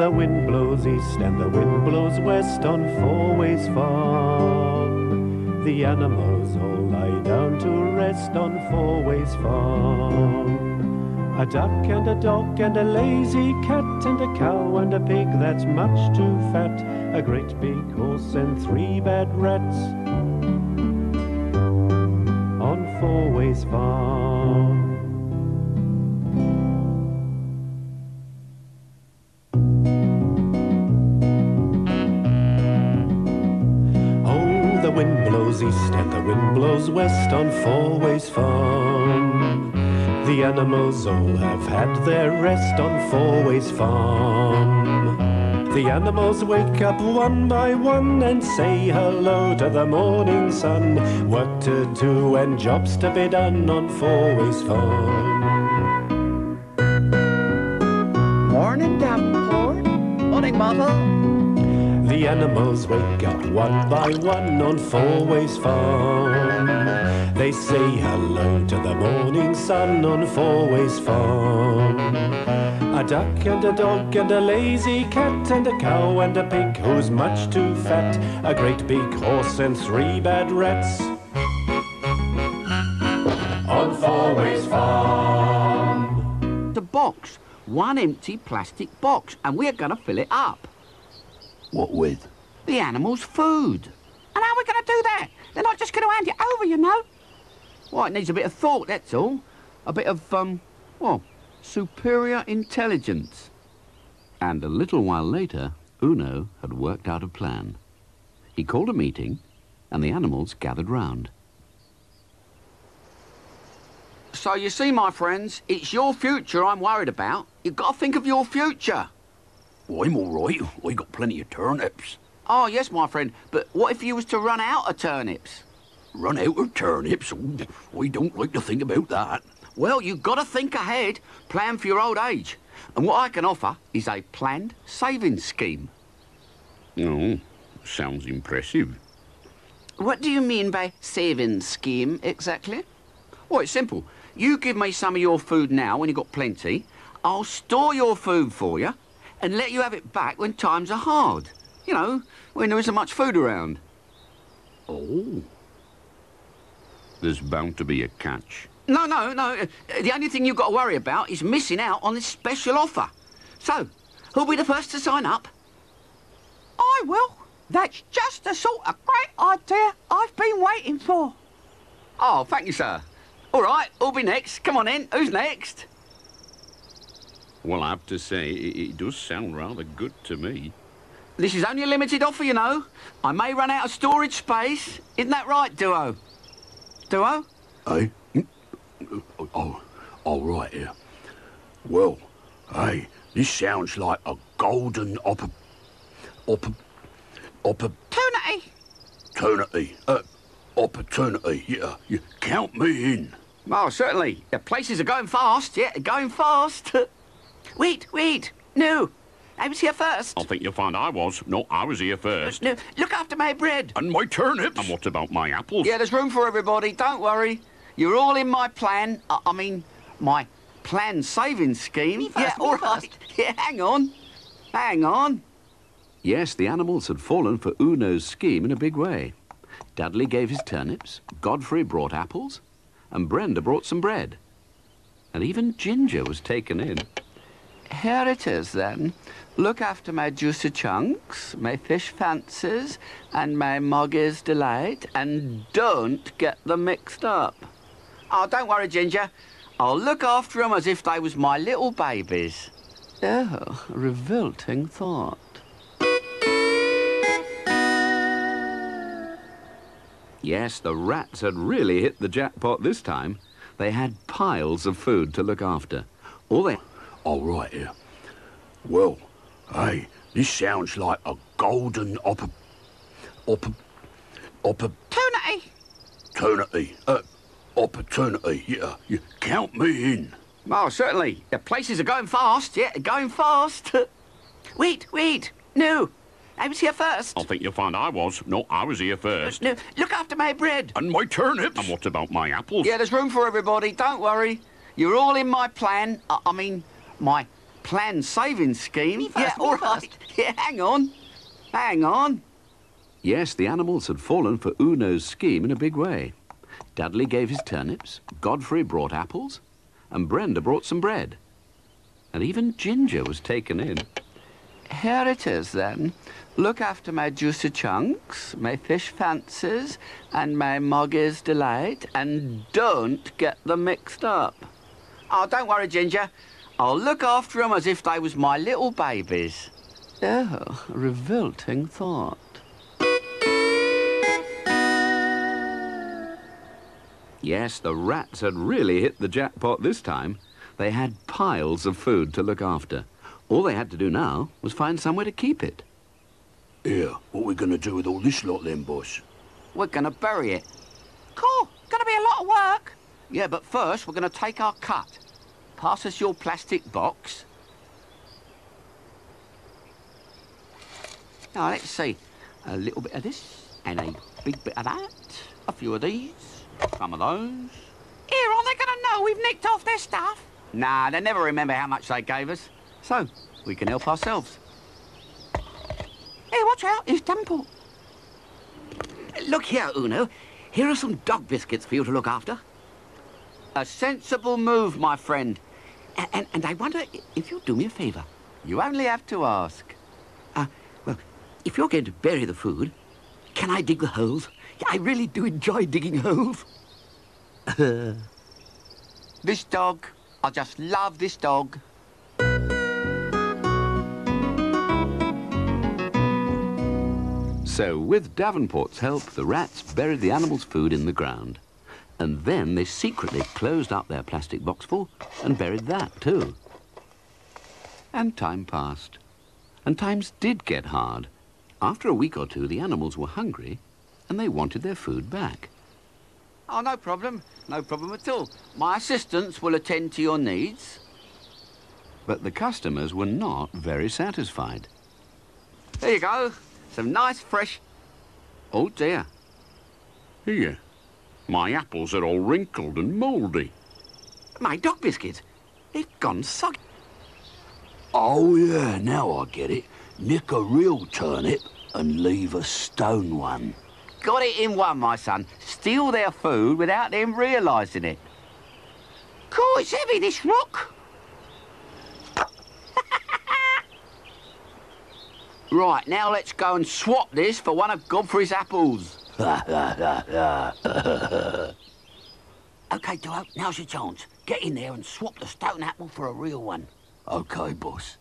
The wind blows east and the wind blows west on Fourways Farm. The animals all lie down to rest on Fourways Farm. A duck and a dog and a lazy cat and a cow and a pig that's much too fat. A great big horse and three bad rats on Fourways Farm. Blows east and the wind blows west on Fourways Farm. The animals all have had their rest on Fourways Farm. The animals wake up one by one and say hello to the morning sun. Work to do and jobs to be done on Fourways Farm. Morning, Davenport. Morning, Mother. The animals wake up one by one on Fourways Farm. They say hello to the morning sun on Fourways Farm. A duck and a dog and a lazy cat and a cow and a pig who's much too fat. A great big horse and three bad rats. On Fourways Farm. The box. One empty plastic box, and we're going to fill it up. What with? The animal's food. And how are we going to do that? They're not just going to hand it over, you know. Well, it needs a bit of thought, that's all. A bit of, um, well, superior intelligence. And a little while later, Uno had worked out a plan. He called a meeting, and the animals gathered round. So you see, my friends, it's your future I'm worried about. You've got to think of your future. Well, I'm all right. I got plenty of turnips. Oh, yes, my friend, but what if you was to run out of turnips? Run out of turnips? Oh, I don't like to think about that. Well, you've got to think ahead, plan for your old age. And what I can offer is a planned savings scheme. Oh, sounds impressive. What do you mean by savings scheme, exactly? Well, it's simple. You give me some of your food now when you've got plenty. I'll store your food for you and let you have it back when times are hard. You know, when there isn't much food around. Oh. There's bound to be a catch. No, no, no. uh, The only thing you've got to worry about is missing out on this special offer. So, who'll be the first to sign up? I will. That's just the sort of great idea I've been waiting for. Oh, thank you, sir. All right, who'll be next? Come on in. Who's next? Well, I have to say, it, it does sound rather good to me. This is only a limited offer, you know. I may run out of storage space. Isn't that right, Duo? Duo? Eh? Oh, oh, all right, yeah. Well, hey, this sounds like a golden opp... opp... opp... Opportunity. opportunity. Uh, opportunity, yeah. yeah. Count me in. Oh, certainly. The places are going fast. Yeah, going fast. <laughs> wait, wait. No. I was here first. I think you'll find I was. No, I was here first. No, look after my bread. And my turnips. And what about my apples? Yeah, there's room for everybody. Don't worry. You're all in my plan. I, I mean, my plan saving scheme. Me first, yeah, me all right. first. <laughs> Yeah, hang on. Hang on. Yes, the animals had fallen for Uno's scheme in a big way. Dudley gave his turnips, Godfrey brought apples, and Brenda brought some bread. And even Ginger was taken in. Here it is, then. Look after my juicy chunks, my fish fancies, and my Moggy's delight, and don't get them mixed up. Oh, don't worry, Ginger. I'll look after 'em as if they was my little babies. Oh, a revolting thought. Yes, the rats had really hit the jackpot this time. They had piles of food to look after. All they... All right, here. Well, hey, this sounds like a golden opp... opp... opp... Opportunity. opportunity. Uh, opportunity, yeah. yeah. Count me in. Oh, certainly. The places are going fast. Yeah, going fast. <laughs> Wait, wait. No. I was here first. I think you'll find I was. No, I was here first. No, look after my bread. And my turnips. And what about my apples? yeah, there's room for everybody. Don't worry. You're all in my plan. I, I mean, my plan saving scheme. Me first, yeah, me all right. first. <laughs> Yeah, hang on. Hang on. Yes, the animals had fallen for Uno's scheme in a big way. Dudley gave his turnips, Godfrey brought apples, and Brenda brought some bread. And even Ginger was taken in. Here it is, then. Look after my juicy chunks, my fish fancies, and my Moggy's delight, and don't get them mixed up. Oh, don't worry, Ginger. I'll look after 'em as if they was my little babies. Oh, a revolting thought. Yes, the rats had really hit the jackpot this time. They had piles of food to look after. All they had to do now was find somewhere to keep it. Here, what we gonna do with all this lot then, boss? We're gonna bury it. Cool. Gonna be a lot of work. Yeah, but first we're gonna take our cut. Pass us your plastic box. Now, let's see. A little bit of this, and a big bit of that. A few of these, some of those. Here, are they gonna know we've nicked off their stuff? Nah, they never remember how much they gave us. So, we can help ourselves. Hey, watch out. It's Davenport. Look here, Uno. Here are some dog biscuits for you to look after. A sensible move, my friend. And, and, and I wonder if you'll do me a favour. You only have to ask. Uh, well, if you're going to bury the food, can I dig the holes? I really do enjoy digging holes. <laughs> This dog, I just love this dog. So, with Davenport's help, the rats buried the animals' food in the ground. And then they secretly closed up their plastic box full and buried that too. And time passed. And times did get hard. After a week or two, the animals were hungry and they wanted their food back. Oh, no problem. No problem at all. My assistants will attend to your needs. But the customers were not very satisfied. There you go. Some nice fresh... Oh, dear. Here. My apples are all wrinkled and mouldy. My dog biscuits, they've gone soggy. Oh, yeah, now I get it. Nick a real turnip and leave a stone one. Got it in one, my son. Steal their food without them realising it. Cool, it's heavy, this rock. <laughs> Right, now let's go and swap this for one of Godfrey's apples. <laughs> Okay, Duo, now's your chance. Get in there and swap the stone apple for a real one. Okay, boss.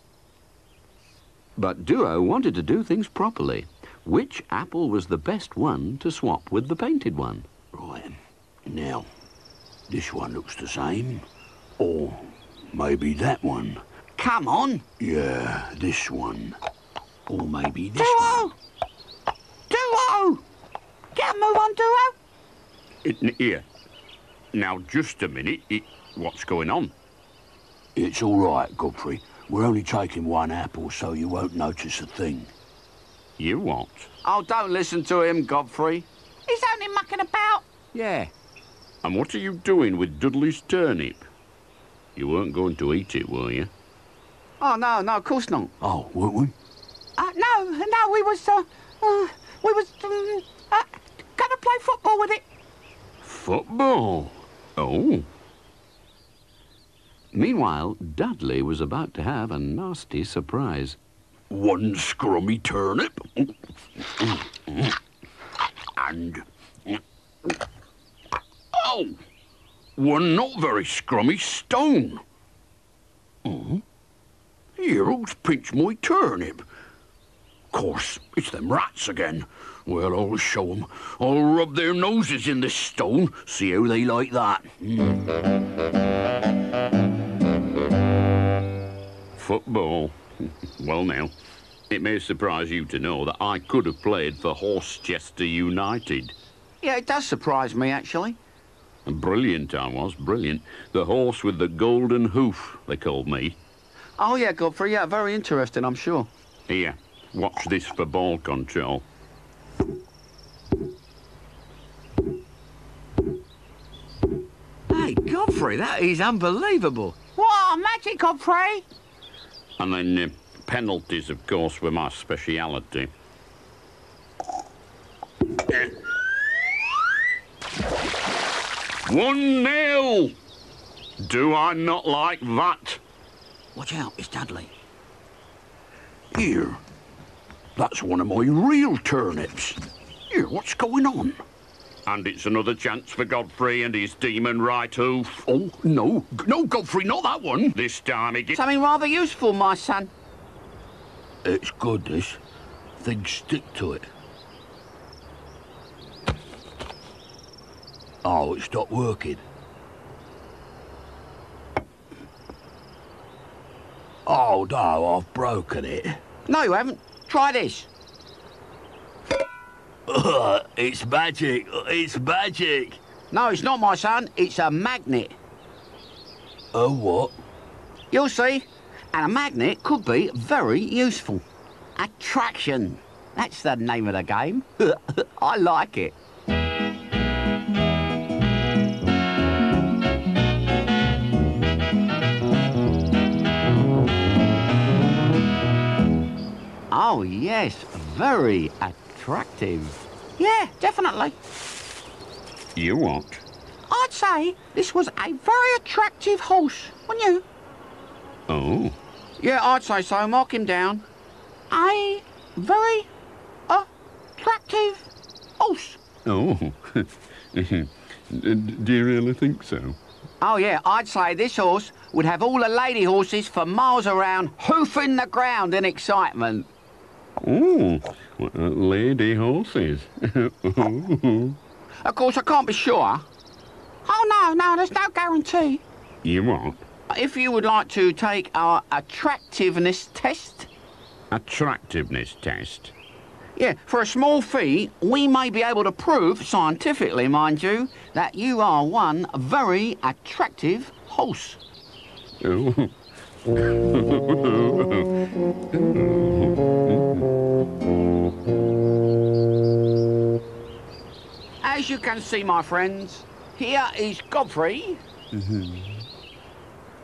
But Duo wanted to do things properly. Which apple was the best one to swap with the painted one? Right. Now, this one looks the same. Or maybe that one. Come on. Yeah, this one. Or maybe this one. Duo! Duo! Get a move on, Duo. It, here. Now, just a minute. It, what's going on? It's all right, Godfrey. We're only taking one apple, so you won't notice a thing. You won't? Oh, don't listen to him, Godfrey. He's only mucking about. Yeah. And what are you doing with Dudley's turnip? You weren't going to eat it, were you? Oh, no, no, of course not. Oh, weren't we? Uh, no, no, we was, uh, uh we was, um, uh, gonna play football with it. Football? Oh. Meanwhile, Dudley was about to have a nasty surprise. One scrummy turnip. And... Oh! One not very scrummy stone. Oh. Here, who's pinched my turnip? Of course, it's them rats again. Well, I'll show 'em. I'll rub their noses in this stone, see how they like that. Football. <laughs> well, now, it may surprise you to know that I could have played for Horsechester United. Yeah, it does surprise me, actually. Brilliant I was, brilliant. The horse with the golden hoof, they called me. Oh, yeah, Godfrey, yeah, very interesting, I'm sure. Here, watch this for ball control. Hey, Godfrey, that is unbelievable. What magic, Godfrey? And then uh, penalties, of course, were my speciality. One nil! Do I not like that? Watch out, it's Dudley. Here, that's one of my real turnips. Here, what's going on? And it's another chance for Godfrey and his demon right hoof. Oh, no, no, Godfrey, not that one. This time he gets... Something rather useful, my son. It's good, this. Things stick to it. Oh, it stopped working. Oh, no, I've broken it. No, you haven't. Try this. Uh, it's magic. It's magic. No, it's not, my son. It's a magnet. Oh, what? You'll see. And a magnet could be very useful. Attraction. That's the name of the game. <laughs> I like it. Oh, yes, very attractive. Yeah, definitely. You what? I'd say this was a very attractive horse, wouldn't you? Oh. Yeah, I'd say so. Mark him down. A very attractive horse. Oh. <laughs> Do you really think so? Oh, yeah, I'd say this horse would have all the lady horses for miles around hoofing the ground in excitement. Oh, uh, lady horses. <laughs> Of course, I can't be sure. Oh, no, no, there's no guarantee. you what? If you would like to take our attractiveness test, Attractiveness test. yeah, for a small fee, we may be able to prove, scientifically, mind you, that you are one very attractive horse. <laughs> <laughs> As you can see, my friends, here is Godfrey. Mm-hmm.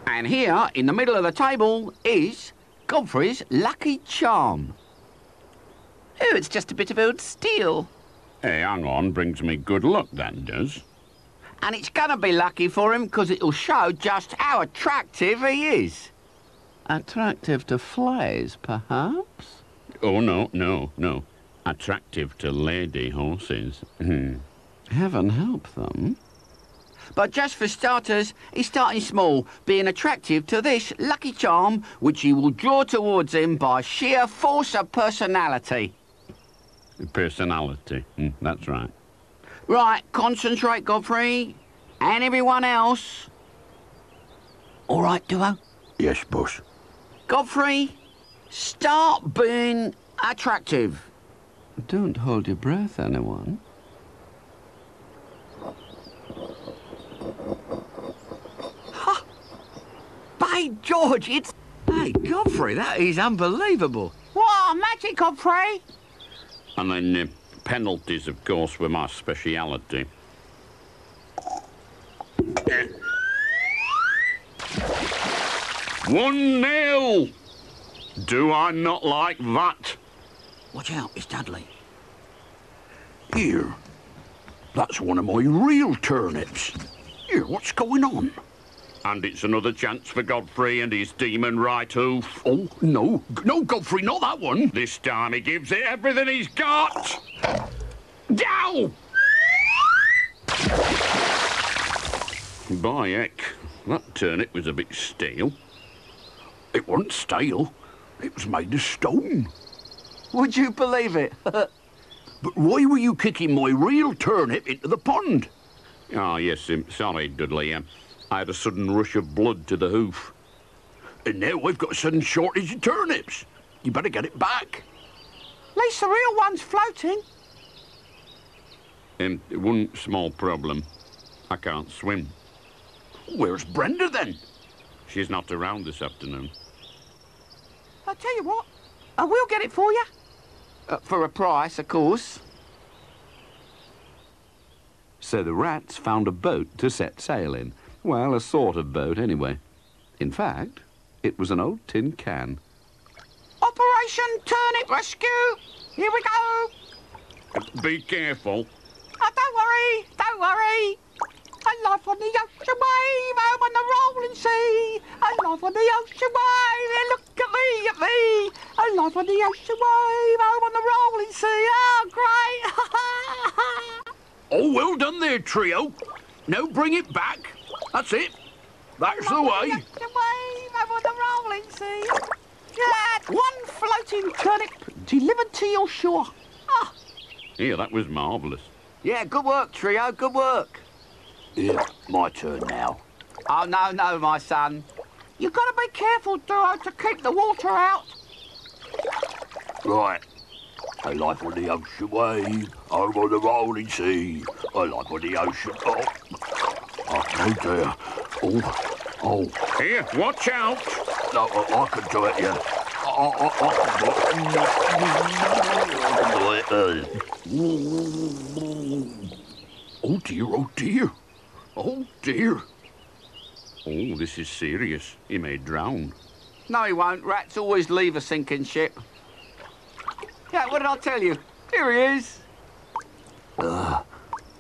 and here, in the middle of the table, is Godfrey's lucky charm. Oh, it's just a bit of old steel. Hey, hang on, brings me good luck, that does. And it's going to be lucky for him because it'll show just how attractive he is. Attractive to flies, perhaps? Oh, no, no, no. Attractive to lady horses. Hmm. Heaven help them. But just for starters, he's starting small, being attractive to this lucky charm, which he will draw towards him by sheer force of personality. Personality. Hmm, that's right. Right, concentrate, Godfrey. And everyone else. All right, Duo? Yes, boss. Godfrey, start being attractive. Don't hold your breath, anyone. By George, it's... Hey, Godfrey, that is unbelievable. What magic, Godfrey? And then uh, penalties, of course, were my speciality. One nil! Do I not like that? Watch out, it's Dudley. Here, that's one of my real turnips. Here, what's going on? And it's another chance for Godfrey and his demon right hoof. Oh, no. No, Godfrey, not that one. This time he gives it everything he's got. Dow! By heck, that turnip was a bit stale. It wasn't stale. It was made of stone. Would you believe it? <laughs> But why were you kicking my real turnip into the pond? Ah, yes, um, sorry, Dudley. Um, I had a sudden rush of blood to the hoof. And now we've got a sudden shortage of turnips. You better get it back. At least the real one's floating. Um, one small problem. I can't swim. Where's Brenda then? She's not around this afternoon. I'll tell you what, I will get it for you. Uh, for a price, of course. So the rats found a boat to set sail in. Well, a sort of boat, anyway. In fact, it was an old tin can. Operation Turnip Rescue. Here we go. Be careful. Oh, don't worry, don't worry. A life on the ocean wave, home on the rolling sea. I life on the ocean wave, hey, look at me, at me. I life on the ocean wave, home on the rolling sea. Oh, great. <laughs> Oh, well done there, trio. Now bring it back. That's it. That's the way. Ocean wave, home on the rolling sea. Yeah, one floating turnip delivered to your shore. Ah, Here, that was marvellous. Yeah, good work, trio, good work. Yeah, my turn now. Oh, no, no, my son. You've gotta be careful, Duo, to keep the water out. Right. A life on the ocean wave, home on the rolling sea. A life on the ocean. Oh, oh dear. Oh, oh. Here, watch out. No, I, I can do it, yeah. I, I, I can do it. I can do it. Oh dear, oh dear. Oh dear. Oh, this is serious. He may drown. No, he won't. Rats always leave a sinking ship. Yeah, what did I tell you? Here he is. Ah,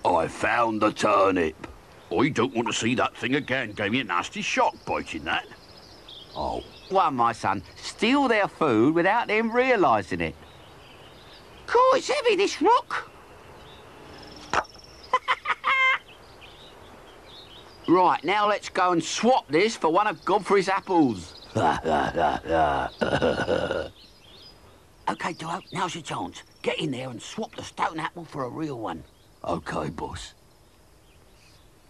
I found the turnip. I don't want to see that thing again. Gave me a nasty shock biting that. Oh, One, my son. Steal their food without them realising it. Cool, it's heavy, this rock. Right, now let's go and swap this for one of Godfrey's apples. <laughs> OK, Duo, now's your chance. Get in there and swap the stone apple for a real one. okay, boss.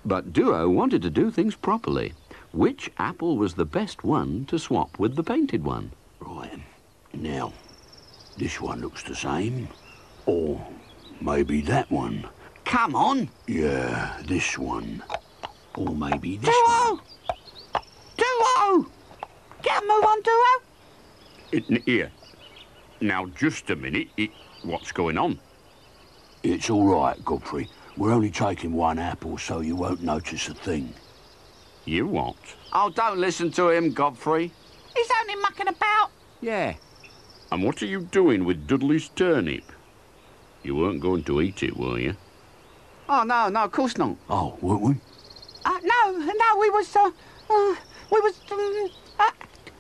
But Duo wanted to do things properly. Which apple was the best one to swap with the painted one? Right. Now, this one looks the same. Or maybe that one. Come on. Yeah, this one. Or maybe this one. Duo! Duo! Get a move on, Duo. It, here. Now, just a minute. It, what's going on? It's all right, Godfrey. We're only taking one apple, so you won't notice a thing. You what? Oh, don't listen to him, Godfrey. He's only mucking about. Yeah. And what are you doing with Dudley's turnip? You weren't going to eat it, were you? Oh, no, no, of course not. Oh, weren't we? Uh, no, no, we was, uh, uh we was, um, uh,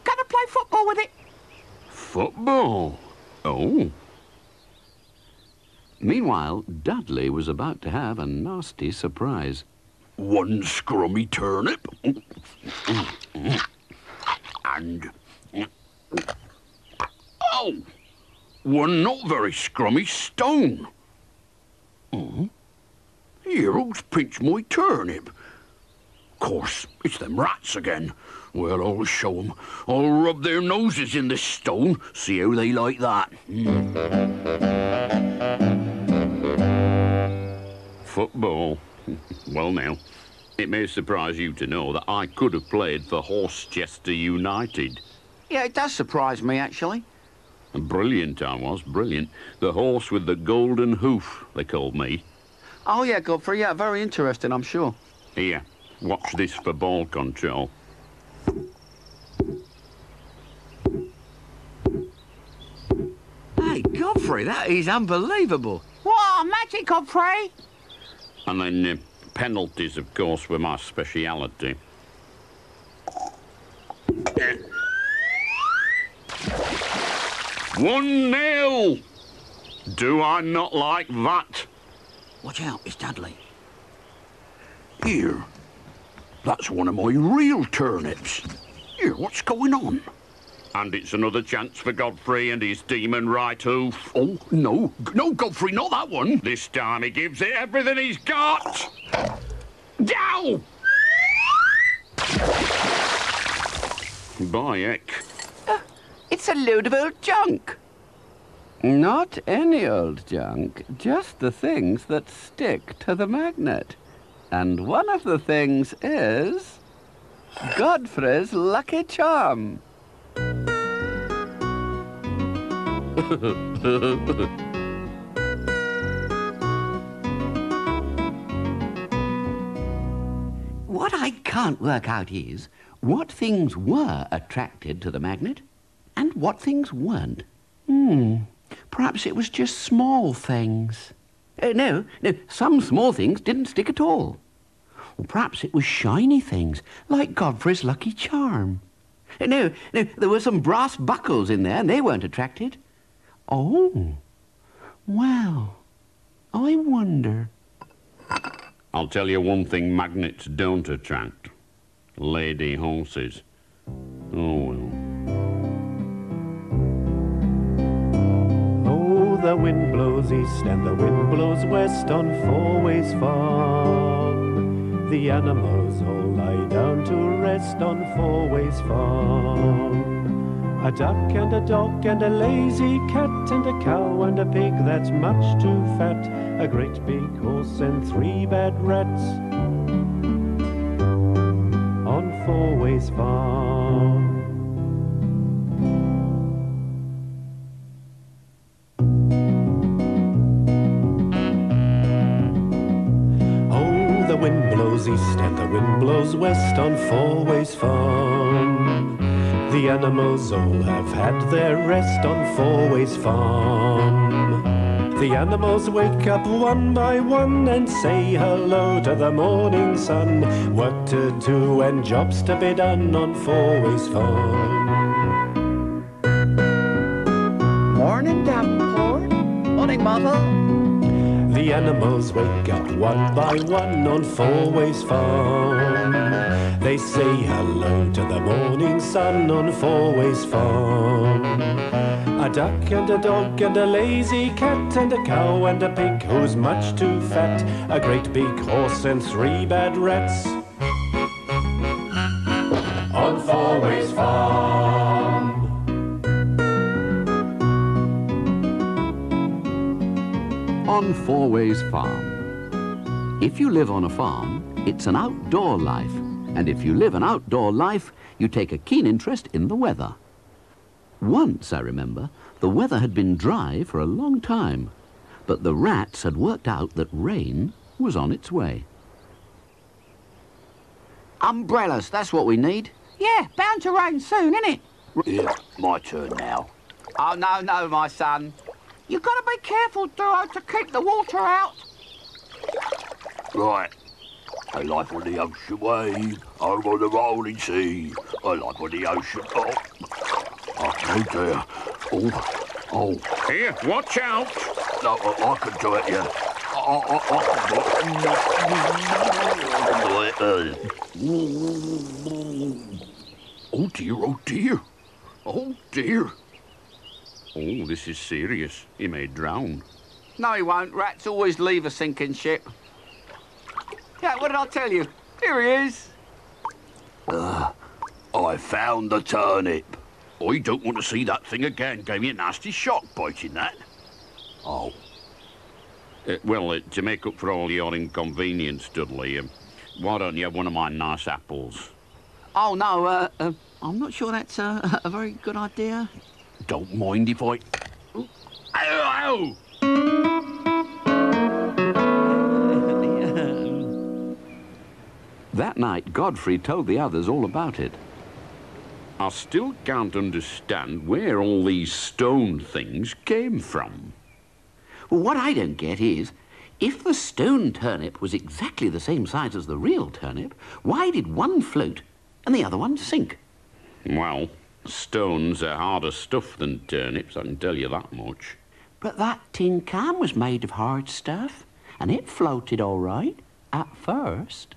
gonna play football with it. Football? Oh. Meanwhile, Dudley was about to have a nasty surprise. One scrummy turnip. And. Oh! One not very scrummy stone. Oh. Here, who's pinched my turnip? Course, it's them rats again. Well, I'll show 'em. I'll rub their noses in this stone, see how they like that. Hmm. Football? <laughs> well, now, it may surprise you to know that I could have played for Horsechester United. Yeah, it does surprise me, actually. Brilliant I was, brilliant. The horse with the golden hoof, they called me. Oh, yeah, Godfrey, yeah, very interesting, I'm sure. Here, Watch this for ball control. Hey, Godfrey, that is unbelievable. What a magic, Godfrey! And then uh, penalties, of course, were my speciality. One nil! Do I not like that? Watch out, it's Dudley. Here. That's one of my real turnips. Here, what's going on? And it's another chance for Godfrey and his demon right hoof. Oh, no. No, Godfrey, not that one. This time he gives it everything he's got. Dow! By heck. Uh, it's a load of old junk. Not any old junk, just the things that stick to the magnet. And one of the things is Godfrey's lucky charm. <laughs> What I can't work out is what things were attracted to the magnet and what things weren't. Hmm. Perhaps it was just small things. Uh, no, no, some small things didn't stick at all. Or perhaps it was shiny things, like Godfrey's lucky charm. No, no, there were some brass buckles in there and they weren't attracted. Oh, well, I wonder. I'll tell you one thing magnets don't attract. Lady horses. Oh, well. Oh, the wind blows east and the wind blows west on Fourways Farm. The animals all lie down to rest on Fourways Farm. A duck and a dog and a lazy cat and a cow and a pig that's much too fat. A great big horse and three bad rats on Fourways Farm. East and the wind blows west on Fourways Farm. The animals all have had their rest on Fourways Farm. The animals wake up one by one and say hello to the morning sun. Work to do and jobs to be done on Fourways Farm. Morning, Davenport. Morning, Mother. The animals wake up one by one on Fourways Farm. They say hello to the morning sun on Fourways Farm. A duck and a dog and a lazy cat and a cow and a pig who's much too fat. A great big horse and three bad rats. On Fourways Farm. If you live on a farm, it's an outdoor life. And if you live an outdoor life, you take a keen interest in the weather. Once, I remember, the weather had been dry for a long time, but the rats had worked out that rain was on its way. Umbrellas, that's what we need. Yeah, bound to rain soon, innit? Yeah, my turn now. Oh, no, no, my son. You gotta be careful, Duo, to keep the water out. Right. A life on the ocean wave, over on the rolling sea. A life on the ocean. Oh, oh dear. Oh, oh. Here, watch out. No, I, I can do it, yeah. I, I, I can do it. I can do it. Uh. Oh dear, oh dear. Oh dear. Oh, this is serious. He may drown. No, he won't. Rats always leave a sinking ship. Yeah, what did I tell you? Here he is. I found the turnip. I don't want to see that thing again. Gave me a nasty shock biting that. Oh, Uh, well, uh, to make up for all your inconvenience, Dudley, um, why don't you have one of my nice apples? Oh, no, uh, uh, I'm not sure that's uh, a very good idea. Don't mind if I. Ow, <laughs> ow! That night, Godfrey told the others all about it. I still can't understand where all these stone things came from. Well, what I don't get is, if the stone turnip was exactly the same size as the real turnip, why did one float and the other one sink? Well, Stones are harder stuff than turnips, I can tell you that much. But that tin can was made of hard stuff, and it floated all right at first.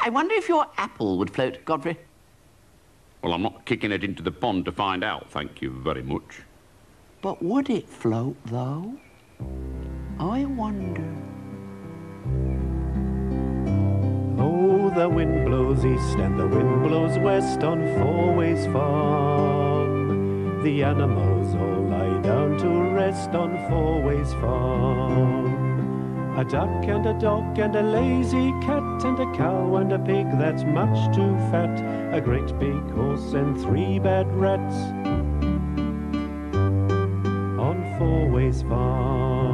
I wonder if your apple would float, Godfrey. Well, I'm not kicking it into the pond to find out, thank you very much. But would it float, though? I wonder. Oh, the wind blows east and the wind blows west on Fourways Farm. The animals all lie down to rest on Fourways Farm. A duck and a dog and a lazy cat and a cow and a pig that's much too fat. A great big horse and three bad rats on Fourways Farm.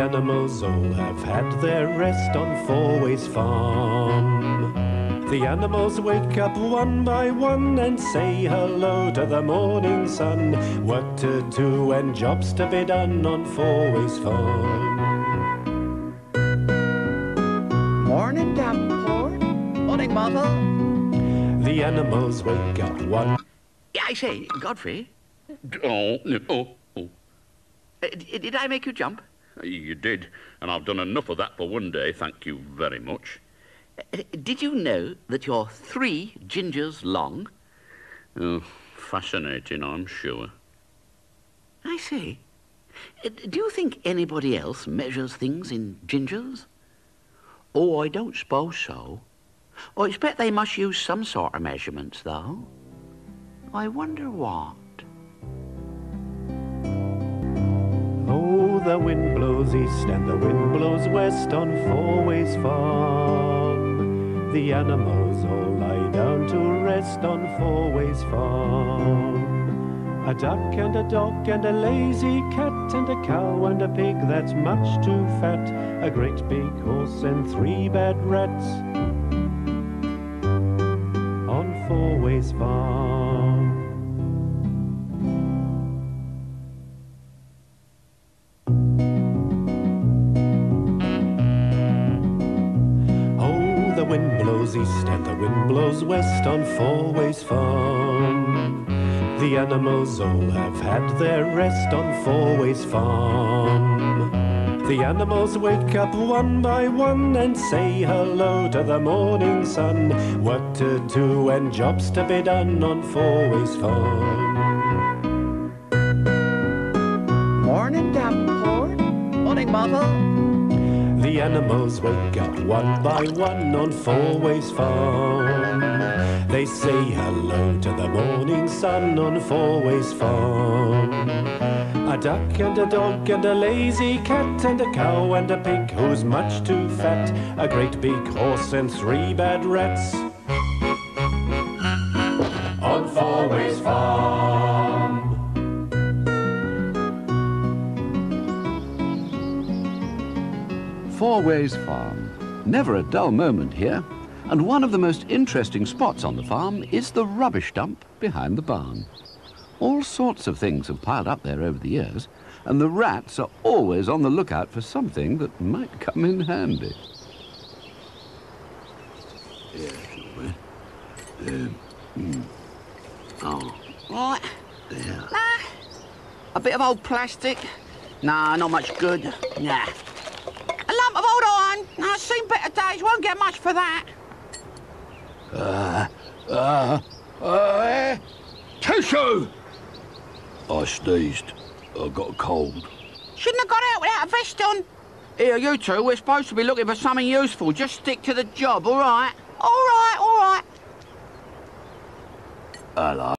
Animals all have had their rest on Fourways Farm. The animals wake up one by one and say hello to the morning sun. Work to do and jobs to be done on Fourways Farm. Morning, Davenport. Morning, Mother. The animals wake up one Yeah, I say, Godfrey, Oh, no, oh, oh. uh, did I make you jump? You did, and I've done enough of that for one day, thank you very much. Uh, Did you know that you're three gingers long? Oh, fascinating, I'm sure. I say, uh, do you think anybody else measures things in gingers? Oh, I don't suppose so. I expect they must use some sort of measurements, though. I wonder what. The wind blows east and the wind blows west on Fourways Farm. The animals all lie down to rest on Fourways Farm. A duck and a dog and a lazy cat and a cow and a pig that's much too fat. A great big horse and three bad rats on Fourways Farm. The animals all have had their rest on Fourways Farm. The animals wake up one by one and say hello to the morning sun. What to do and jobs to be done on Fourways Farm. Morning, Davenport. Morning, Mother. The animals wake up one by one on Fourways Farm. They say hello to the morning sun on Fourways Farm. A duck and a dog and a lazy cat and a cow and a pig who's much too fat. A great big horse and three bad rats on Fourways Farm. Fourways Farm. Never a dull moment here. And one of the most interesting spots on the farm is the rubbish dump behind the barn. All sorts of things have piled up there over the years, and the rats are always on the lookout for something that might come in handy. Yeah, sure. Um. Oh. Right. Nah. A bit of old plastic. Nah, not much good. Nah. A lump of old iron. Now, I've seen better days. Won't get much for that. Tissue! I sneezed. I got a cold. Shouldn't have got out without a vest on. Here, you two, we're supposed to be looking for something useful. Just stick to the job, all right? All right, all right. Hello.